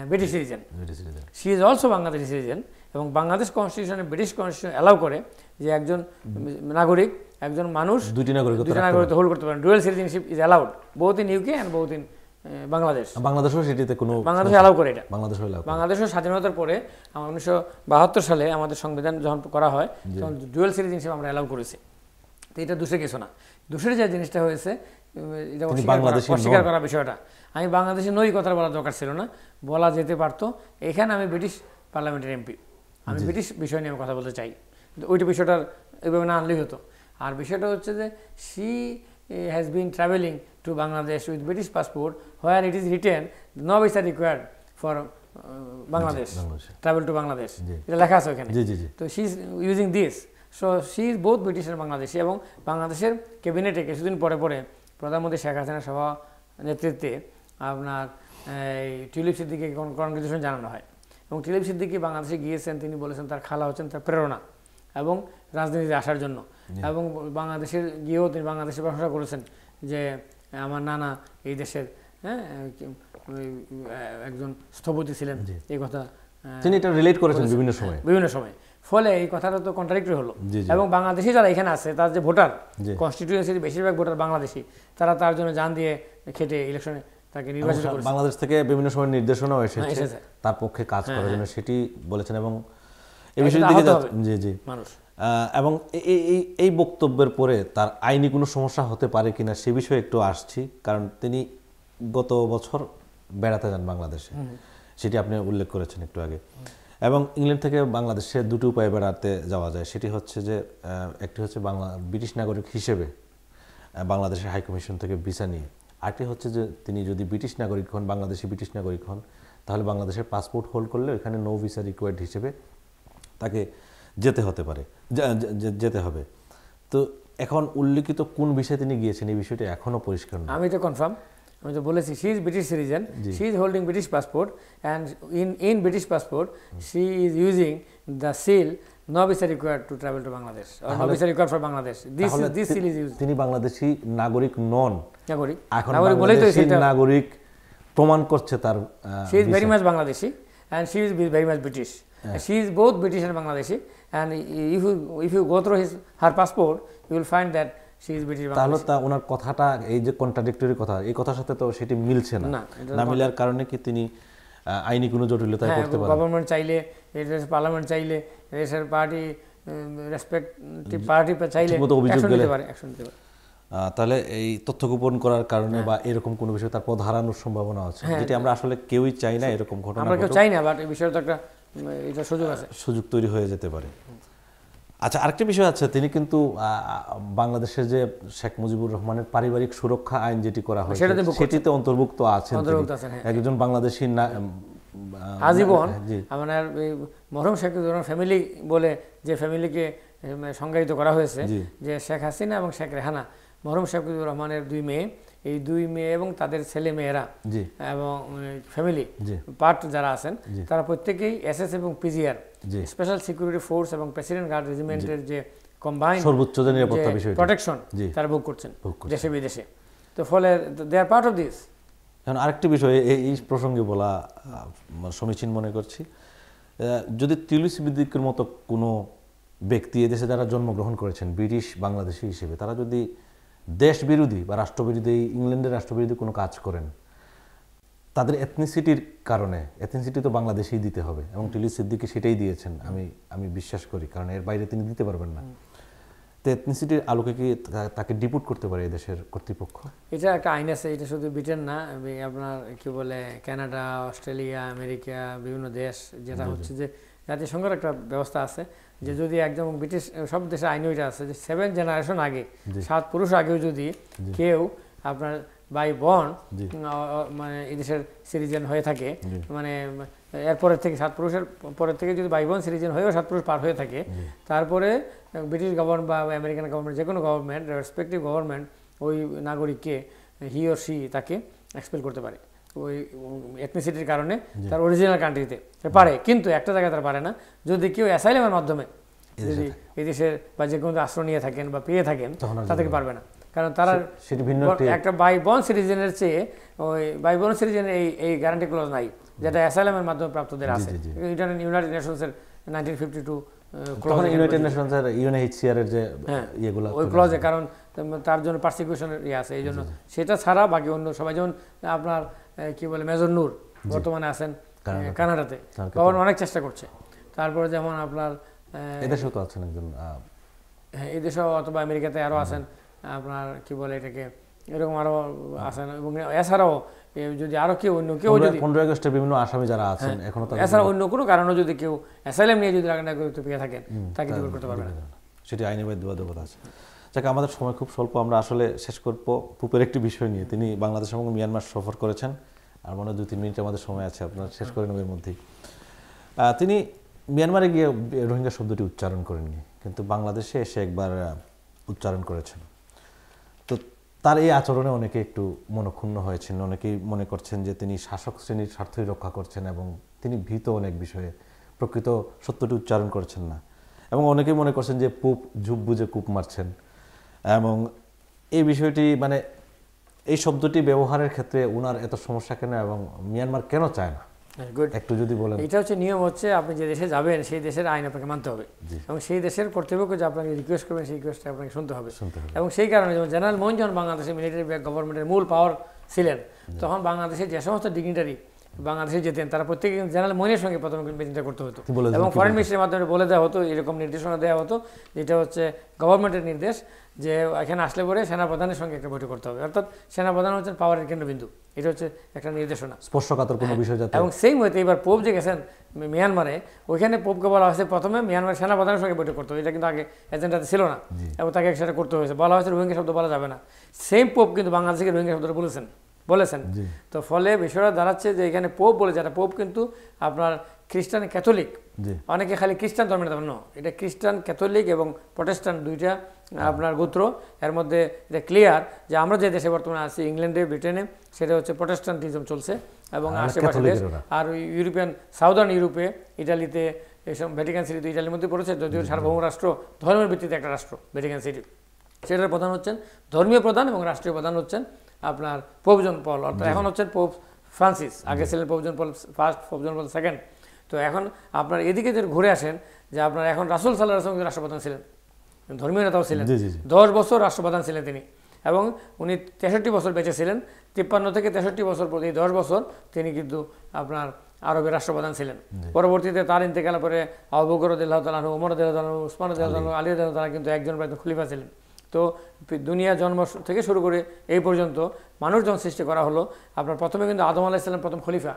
British citizen citizen। Is also Bangladesh citizen এবং বাংলাদেশ কনস্টিটিউশনে ব্রিটিশ কনস্টিটিউশন অ্যালাউ করে যে একজন নাগরিক একজন মানুষ দুটি নাগরিক দুটি নাগরিক হোল্ড করতে পারেন dual citizenship is allowed both in UK and both in Bangladesh. বাংলাদেশেও সেটিতে কোনো বাংলাদেশে অ্যালাউ করে এটা। বাংলাদেশও করে। বাংলাদেশের স্বাধীনতার পরে আমার উনিশশো বাহাত্তর সালে আমাদের সংবিধান যখন করা হয় তখন ডুয়েল সিটিজেনশিপ আমরা অ্যালাউ করেছি। তো এটা দোষে কিছু না। দোষের যে জিনিসটা হয়েছে অস্বীকার করা- বিষয়টা। আমি বাংলাদেশে নই কথা বলা দরকার ছিল না। বলা যেতে পারতো। এখানে আমি ব্রিটিশ পার্লামেন্টের এমপি আমি ব্রিটিশ বিষয় নিয়ে কথা বলতে চাই। ওইটা বিষয়টার এইভাবে না আনলেই হতো। আর বিষয়টা হচ্ছে যে she has been travelling to Bangladesh with British passport where it is written no visa required for Bangladesh বাংলাদেশে। ট্রাভেল টু বাংলাদেশ এটা লেখা আছে ওখানে। তো she is using this so she is both British আর বাংলাদেশি এবং বাংলাদেশের ক্যাবিনেটে কিছুদিন পরে পরে প্রধানমন্ত্রী শেখ হাসিনা সভা নেতৃত্বে আপনার টিউলিপ সিদ্দিকে কনগ্রেচুলেশন জানানো হয়। এবং টিউলিপ সিদ্দিকি বাংলাদেশে গিয়েছেন তিনি বলেছেন তার খালা হচ্ছেন তার প্রেরণা এবং রাজনীতিতে আসার জন্য। এবং বাংলাদেশের গিয়েও তিনি বাংলাদেশের প্রশংসা করেছেন যে আমার নানা এই দেশের হ্যাঁ একজন স্থপতি ছিলেন এই কথা তিনি এটা রিলেট করেছেন বিভিন্ন সময় বিভিন্ন সময় ফলে এই কথাটা তো কন্ট্রাডিক্টরি হলো। এবং বাংলাদেশি যারা এখানে আছে তার যে ভোটার। কনস্টিটিউয়েন্সির বেশিরভাগ ভোটার বাংলাদেশি তারা তার জন্য জান দিয়ে খেটে ইলেকশনে তাকে নির্বাচিত করেছে বাংলাদেশ থেকে বিভিন্ন সময় নির্দেশনাও এসেছে হ্যাঁ, এসেছে। তার পক্ষে কাজ হ্যাঁ, করার জন্য হ্যাঁ। সেটি বলেছেন এবং এই আহত দিকে। জি জি মানুষ এবং এই এই বক্তব্যের পরে তার আইনি কোনো সমস্যা হতে পারে কিনা সে বিষয়ে একটু আসছি কারণ তিনি গত বছর বেড়াতে যান বাংলাদেশে। সেটি আপনি উল্লেখ করেছেন একটু আগে। এবং ইংল্যান্ড থেকে বাংলাদেশে দুটি উপায়ে বেড়াতে যাওয়া যায়। সেটি হচ্ছে যে একটি হচ্ছে বাংলা ব্রিটিশ নাগরিক হিসেবে বাংলাদেশের হাইকমিশন থেকে ভিসা নিয়ে। আরেকটি হচ্ছে যে তিনি যদি ব্রিটিশ নাগরিক হন বাংলাদেশি ব্রিটিশ নাগরিক হন তাহলে বাংলাদেশের পাসপোর্ট হোল্ড করলে এখানে নো ভিসা রিকোয়ার্ড হিসেবে তাকে যেতে হতে পারে যেতে হবে। তো এখন উল্লিখিত কোন বিষয়ে তিনি গিয়েছেন এই বিষয়টি এখনও পরিষ্কার আমি তো কনফার্ম আমি তো বলেছি she is British citizen she is holding British passport and in in British passport she is using the seal required to travel to Bangladesh no visa required for Bangladesh this this seal is use তিনি বাংলাদেশি নাগরিক নন। নাগরিক। এখন নাগরিক বলেই তো সেটা। নাগরিক প্রমাণ করছে তার আহ, She is very visa। much Bangladeshi and she is very much British. She is both British and if you if you go through his her passport, you will find that she is British তাহলে. তা ওনার কথাটা এই যে contradictory কথা এই কথার সাথে তো সেটি মিলছে না। না, মিলার কারণে কি তিনি আইনি কোনো জটিলতায় হ্যাঁ পড়তে পারেন? গভর্নমেন্ট চাইলে এদেশের পার্লামেন্ট চাইলে এদেশের পার্টি রেসপেক্টিভ পার্টি চাইলে অভিযোগ গেলে- তাহলে এই তথ্য গোপন করার কারণে হ্যাঁ। বা এরকম কোনো বিষয়ে তার পদ হারানোর সম্ভাবনা আছে? যেটি আমরা আসলে কেউই চাই না এরকম ঘটনা আমরা কেউ চাই না বাট এই বিষয়ে তো একটা এটা সুযোগ আছে। সুযোগ তৈরি হয়ে যেতে পারে। আচ্ছা আরেকটি বিষয় আছে তিনি কিন্তু বাংলাদেশের যে শেখ মুজিবুর রহমানের পারিবারিক সুরক্ষা আইন যেটি করা হয়েছে সেটাতে অন্তর্ভুক্ত আছেন হ্যাঁ। একজন বাংলাদেশি না- আজীবন আপনার এই শেখ মুজিবুর ফ্যামিলি বলে যে ফ্যামিলিকে সংজ্ঞায়িত করা হয়েছে যে শেখ হাসিনা এবং শেখ রেহানা মরহুম শেখ মুজিবুর রহমানের দুই মেয়ে এই দুই মেয়ে এবং তাদের ছেলে মেয়েরা এবং ফ্যামিলি পার্ট যারা আছেন তারা প্রত্যেকেই এসএস এবং পিজিআর। স্পেশাল সিকিউরিটি ফোর্স এবং প্রেসিডেন্ট গার্ড রেজিমেন্টের যে কম্বাইন সর্বোচ্চ যে নিরাপত্তা বিষয়টি। প্রোটেকশন তারা ভোগ করছেন দেশে বিদেশে। তো ফলে they are part of this এখন আরেকটি বিষয় এই- প্রসঙ্গে বলা সমীচীন মনে করছি। যদি তিলুস সিদ্দিকের মতো কোনো ব্যক্তি এদেশে যারা জন্মগ্রহণ করেছেন ব্রিটিশ বাংলাদেশি হিসেবে তারা যদি দেশ বিরোধী বা রাষ্ট্রবিরোধী ইংল্যান্ডের রাষ্ট্রবিরোধী কোনো কাজ করেন। তাদের এথনিসিটির কারণে এথনিসিটি তো বাংলাদেশেই দিতে হবে এবং টিলি সিদ্দিকি সেটাই দিয়েছেন আমি আমি বিশ্বাস করি কারণ এর বাইরে তিনি দিতে পারবেন না। তো এথনিসিটির আলোকে কি তাকে ডিপুট করতে পারে এদেশের কর্তৃপক্ষ? এটা একটা আইন আছে এটা শুধু ব্রিটেন না আপনার কি বলে কানাডা অস্ট্রেলিয়া আমেরিকা বিভিন্ন দেশ যেটা হচ্ছে যে জাতিসংঘের একটা ব্যবস্থা আছে। যে যদি একদম ব্রিটিশ সব দেশে আইন ওইটা আছে যে সেভেন জেনারেশন আগে সাত পুরুষ আগেও যদি কেউ আপনার বাই বন মানে এই দেশের সিটিজেন হয়ে থাকে মানে এরপরের থেকে সাত পুরুষের পরের থেকে যদি বাই বোন সিটিজেন হয়েও সাত পুরুষ পার হয়ে থাকে তারপরে ব্রিটিশ গভর্নমেন্ট বা আমেরিকান গভর্নমেন্ট যে কোনো গভর্নমেন্ট রেসপেক্টিভ গভর্নমেন্ট ওই নাগরিককে হি অর সি তাকে এক্সপেল করতে পারে। ওই এথনিসিটির কারণে তার অরিজিনাল কান্ট্রিতে পারে কিন্তু একটা জায়গায় তারা পারে না। যদি কেউ অ্যাসাইলেমের মাধ্যমে যদি এই দেশের বা যে কোনো আশ্রয় নিয়ে থাকেন বা পেয়ে থাকেন তাদেরকে পারবে না। কারণ তারা ভিন্ন একটা বাই বন সিটিজেনের চেয়ে ওই বাই বন সিটিজেনের এই এই গ্যারান্টি ক্লজ নাই যেটা অ্যাসাইলামের মাধ্যমে প্রাপ্তদের আছে। ইউনাইটেড নেশনসের নাইনটিন ফিফটি টু তখন ইউনাইটেড নেশনসের ইউএনএইচসিআর এর যে হ্যাঁ ইয়েগুলো ওই ক্লজে কারণ তার জন্য পার্সিকিউশনের ইয়ে আছে এই জন্য। সেটা ছাড়া বাকি অন্য সবাই যেমন আপনার কি বলে মেজর নূর বর্তমানে আছেন কানাডাতে। গভর্নমেন্ট অনেক চেষ্টা করছে। তারপরে যেমন আপনার এদেশেও তো আছেন একজন হ্যাঁ এই দেশেও অথবা আমেরিকাতে আরও আছেন আপনার কি বলে এটাকে এরকম আরও আছেন এবং এছাড়াও যদি আরও কেউ অন্য কেউ যদি পনেরোই আগস্টের বিভিন্ন আসামি যারা আছেন হ্যাঁ, এখনও এছাড়া অন্য কোনো কারণে যদি কেউ অ্যাসাইলাম নিয়ে যদি নাগরিকত্ব পেয়ে থাকেন তাকে ডিপোর্ট করতে পারবে না। সেটি আইনি বাধ্যবাধকতা আছে। যাকে আমাদের সময় খুব স্বল্প আমরা আসলে শেষ করব পুপের একটি বিষয় নিয়ে। তিনি বাংলাদেশ এবং মিয়ানমার সফর করেছেন। আর মনে হয় দুই, তিন মিনিট আমাদের সময় আছে, আপনার শেষ করে নেবের মধ্যেই। তিনি মিয়ানমারে গিয়ে রোহিঙ্গা শব্দটি উচ্চারণ করেননি, কিন্তু বাংলাদেশে এসে একবার উচ্চারণ করেছেন। তো তার এই আচরণে অনেকে একটু মনক্ষুণ্ণ হয়েছেন, অনেকেই মনে করছেন যে তিনি শাসক শ্রেণির স্বার্থই রক্ষা করছেন এবং তিনি ভীত অনেক বিষয়ে, প্রকৃত সত্যটি উচ্চারণ করছেন না। এবং অনেকেই মনে করছেন যে পুপ, ঝুপ বুঝে কূপ মারছেন। এবং এই বিষয়টি মানে এই শব্দটি ব্যবহারের ক্ষেত্রে উনার এত সমস্যা কেন এবং মিয়ানমার কেন চায় না? গুড একটু যদি বলেন। এটা হচ্ছে নিয়ম হচ্ছে আপনি যে দেশে যাবেন সেই দেশের আইন আপনাকে মানতে হবে। এবং সেই দেশের কর্তৃপক্ষ যে আপনাকে রিকোয়েস্ট করবেন সেই রিকোয়েস্টটা আপনাকে শুনতে হবে। এবং সেই কারণে যেমন জেনারেল মোহন যখন বাংলাদেশের মিলিটারি গভর্নমেন্টের মূল পাওয়ার ছিলেন তখন বাংলাদেশের যে সমস্ত ডিগনিটারি বাংলাদেশে যেতেন তারা প্রত্যেকে জেনারেল মোহনের সঙ্গে প্রথমে মিটিংটা করতে হতো। এবং ফরেন? মিনিস্ট্রির মাধ্যমে বলে দেওয়া হতো এরকম নির্দেশনা দেওয়া হতো যেটা হচ্ছে গভর্নমেন্টের নির্দেশ যে এখানে আসলে পরে সেনাপ্রধানের সঙ্গে একটা বৈঠক করতে হবে। অর্থাৎ সেনাপ্রধান হচ্ছেন পাওয়ারের কেন্দ্রবিন্দু। এটা হচ্ছে একটা নির্দেশনা। স্পর্শকাতর কোনো বিষয় যাতে এবং সেই মতে এবার পোপ যে গেছেন মিয়ানমারে ওইখানে পোপকে বলা হয়েছে প্রথমে মিয়ানমার সেনাপ্রধানের সঙ্গে বৈঠক করতে হবে। এটা কিন্তু আগে এজেন্ডাতে ছিল না। এবং তাকে সেটা করতে হয়েছে। বলা হয়েছে রোহিঙ্গা শব্দ বলা যাবে না। সেম পোপ কিন্তু বাংলাদেশকে রোহিঙ্গা শব্দটা বলেছেন। বলেছেন। তো ফলে বিষয়টা দাঁড়াচ্ছে যে এখানে পোপ বলে যেটা পোপ কিন্তু আপনার খ্রিস্টান ক্যাথলিক অনেকে খালি খ্রিস্টান ধর্মের ধর্ম এটা খ্রিস্টান ক্যাথলিক এবং প্রটেস্ট্যান্ট দুইটা আপনার গোত্র। এর মধ্যে এটা ক্লিয়ার যে আমরা যে দেশে বর্তমানে আছি ইংল্যান্ডে ব্রিটেনে সেটা হচ্ছে প্রটেস্ট্যান্টিজম চলছে এবং আশেপাশে দেশ। আর ইউরোপিয়ান সাউদার্ন ইউরোপে ইটালিতে এইসব ভ্যাটিকান সিটি তো ইটালির মধ্যে পড়েছে যদিও সার্বভৌম রাষ্ট্র ধর্মের ভিত্তিতে একটা রাষ্ট্র ভ্যাটিকান সিটি সেটার প্রধান হচ্ছেন ধর্মীয় প্রধান এবং রাষ্ট্রীয় প্রধান হচ্ছেন আপনার পোপজন পল অর্থাৎ এখন হচ্ছেন পোপ ফ্রান্সিস আগে ছিলেন পোপজন পল ফার্স্ট পোপজন পল সেকেন্ড তো এখন আপনার এদিকে যদি ঘুরে আসেন যে আপনার এখন রাসুল সাল্লাহ আসলাম রাষ্ট্রপ্রধান ছিলেন ধর্মীয় নেতাও ছিলেন। দশ বছর রাষ্ট্রপ্রধান ছিলেন তিনি এবং উনি তেষট্টি বছর বেঁচে ছিলেন তিপ্পান্ন থেকে তেষট্টি বছর পর এই দশ বছর তিনি কিন্তু আপনার আরবের রাষ্ট্রপ্রধান ছিলেন। পরবর্তীতে তার ইন্তেকালের পরে আবুকর দিল্লাহ তালাহ উমর দিল্লাহ উসমান দিল্লাহ আলী। দিল্লাহ তালা কিন্তু একজন খলিফা ছিলেন। তো দুনিয়া জন্ম থেকে শুরু করে এই পর্যন্ত মানুষজন সৃষ্টি করা হলো আপনার প্রথমে কিন্তু আদম আলাহিসাল্লাম প্রথম খলিফা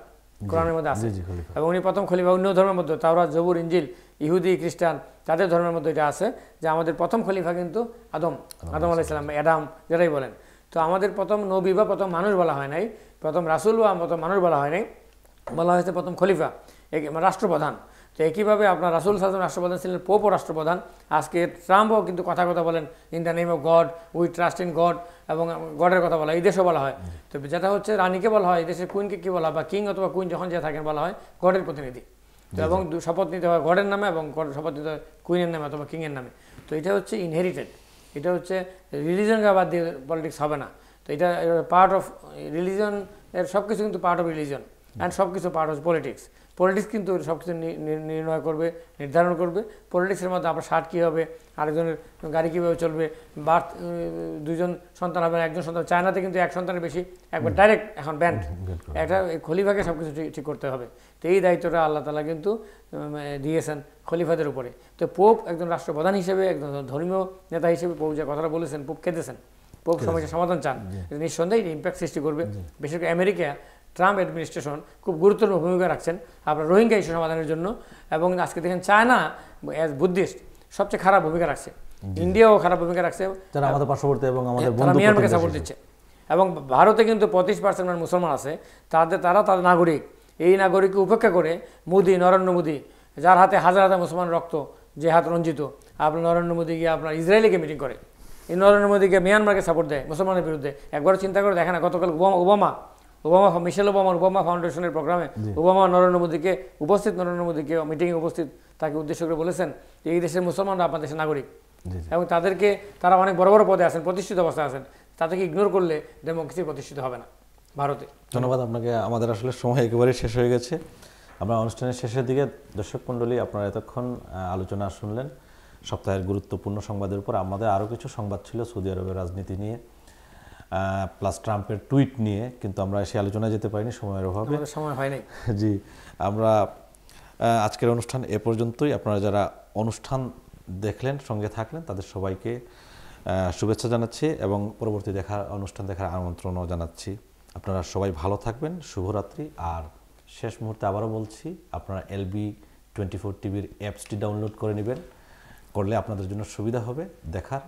কোরআনের মধ্যে আছে। এবং উনি প্রথম খলিফা অন্য ধর্মের মধ্যে তাওরা জবুর ইঞ্জিল ইহুদি খ্রিস্টান তাদের ধর্মের মধ্যে এটা আছে যে আমাদের প্রথম খলিফা কিন্তু আদম আদম আলাইসালাম অ্যাডাম যেটাই বলেন। তো আমাদের প্রথম নবী বা প্রথম মানুষ বলা হয় নাই প্রথম রাসুল বা প্রথম মানুষ বলা হয় নাই বলা হয়েছে প্রথম খলিফা এক- রাষ্ট্রপ্রধান। তো একইভাবে আপনার রাসুল সাল্লাম রাষ্ট্রপ্রধান ছিলেন পোপও রাষ্ট্রপ্রধান। আজকে ট্রাম্পও কিন্তু কথা কথা বলেন in the name of god we trust in god এবং গডের কথা বলা হয় এই দেশেও বলা হয়। তো যেটা হচ্ছে রানীকে বলা হয় এই দেশের কুইনকে কি বলা হয় বা কিং অথবা কুইন যখন যে থাকেন বলা হয় গডের প্রতিনিধি। তো এবং দু- শপথ নিতে হয় গডের নামে এবং শপথ নিতে হয় কুইনের নামে অথবা কিংয়ের নামে। তো এটা হচ্ছে ইনহেরিটেড এটা হচ্ছে রিলিজনকে বাদ দিয়ে পলিটিক্স হবে না। তো এটা পার্ট অফ রিলিজন এর সব কিছু কিন্তু পার্ট অফ রিলিজন অ্যান্ড সব কিছু পার্ট অফ পলিটিক্স পলিটিক্স কিন্তু সব কিছু নির্ণয় করবে নির্ধারণ করবে। পলিটিক্সের মধ্যে আপনার শার্ট কী হবে আরেকজনের গাড়ি কীভাবে চলবে বার্থ দুজন সন্তান হবে না, একজন সন্তান চায়নাতে কিন্তু এক সন্তানের বেশি একবার ডাইরেক্ট এখন ব্যান্ড একটা খলিফাকে সব কিছু ঠিক করতে হবে। তো এই দায়িত্বটা আল্লাহ তালা কিন্তু দিয়েছেন খলিফাদের উপরে। তো পোপ একজন রাষ্ট্রপ্রধান হিসেবে একজন ধর্মীয় নেতা হিসেবে পোপ যে কথাটা বলেছেন পোপ খেতেছেন। পোপ সমস্যার সমাধান চান। নিঃসন্দেহে ইম্প্যাক্ট সৃষ্টি করবে। বিশেষ করে আমেরিকা ট্রাম্প অ্যাডমিনিস্ট্রেশন খুব গুরুত্বপূর্ণ ভূমিকা রাখছেন আপনার রোহিঙ্গা ইস্যু সমাধানের জন্য এবং আজকে দেখেন চায়না অ্যাজ বুদ্ধিস্ট সবচেয়ে খারাপ ভূমিকা রাখছে। ইন্ডিয়াও খারাপ ভূমিকা রাখছে। যারা আমাদের পার্শ্ববর্তী এবং আমাদের বন্ধু মিয়ানমারকে সাপোর্ট দিচ্ছে। এবং ভারতে কিন্তু পঁচিশ পার্সেন্ট মুসলমান আছে। তাদের তারা তাদের নাগরিক। এই নাগরিককে উপেক্ষা করে মোদি নরেন্দ্র মোদী যার হাতে হাজার হাজার মুসলমান রক্ত যে হাত রঞ্জিত আপনার নরেন্দ্র মোদি গিয়ে আপনার ইসরায়েলিকে মিটিং করে। এই নরেন্দ্র মোদীকে মিয়ানমারকে সাপোর্ট দেয় মুসলমানের বিরুদ্ধে। একবার চিন্তা করে দেখে না গতকাল ওবামা ওবামা মিশেল ওবামার ওবামা ফাউন্ডেশনের প্রোগ্রামে ওবামা নরেন্দ্র মোদীকে উপস্থিত নরেন্দ্র মোদিকে মিটিংয়ে উপস্থিত তাকে উদ্দেশ্য করে বলেছেন যে এই দেশের মুসলমানরা আপনার দেশের নাগরিক। এবং তাদেরকে তারা অনেক বড় বড় পদে আছেন প্রতিষ্ঠিত অবস্থায় আছেন। তাদেরকে ইগনোর করলে ডেমোক্রেসি প্রতিষ্ঠিত হবে না ভারতে। ধন্যবাদ আপনাকে আমাদের আসলে সময় একেবারেই শেষ হয়ে গেছে। আমরা অনুষ্ঠানের শেষের দিকে দর্শক মণ্ডলী আপনারা এতক্ষণ আলোচনা শুনলেন। সপ্তাহের গুরুত্বপূর্ণ সংবাদের উপর আমাদের আরও কিছু সংবাদ ছিল সৌদি আরবের রাজনীতি নিয়ে। প্লাস ট্রাম্পের টুইট নিয়ে কিন্তু আমরা সেই আলোচনায় যেতে পারিনি সময়ের অভাবে। সময় হয়নি জি আমরা আজকের অনুষ্ঠান এ পর্যন্তই। আপনারা যারা অনুষ্ঠান দেখলেন সঙ্গে থাকলেন তাদের সবাইকে শুভেচ্ছা জানাচ্ছি এবং পরবর্তী দেখার অনুষ্ঠান দেখার আমন্ত্রণও জানাচ্ছি। আপনারা সবাই ভালো থাকবেন শুভরাত্রি। আর শেষ মুহূর্তে আবারও বলছি আপনারা এলবি টোয়েন্টি ফোর টিভির অ্যাপসটি ডাউনলোড করে নেবেন। করলে আপনাদের জন্য সুবিধা হবে দেখার।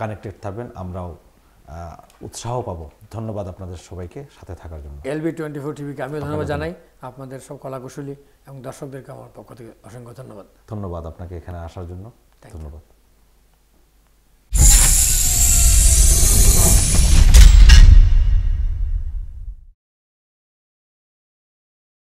কানেক্টেড থাকবেন আমরাও উৎসাহ পাবো। ধন্যবাদ আপনাদের সবাইকে সাথে থাকার জন্য। এলবি টোয়েন্টি ফোর টিভিকে আমিও ধন্যবাদ জানাই। আপনাদের সব কলাকুশলী এবং দর্শকদেরকে আমার পক্ষ থেকে অসংখ্য ধন্যবাদ। ধন্যবাদ আপনাকে এখানে আসার জন্য। ধন্যবাদ।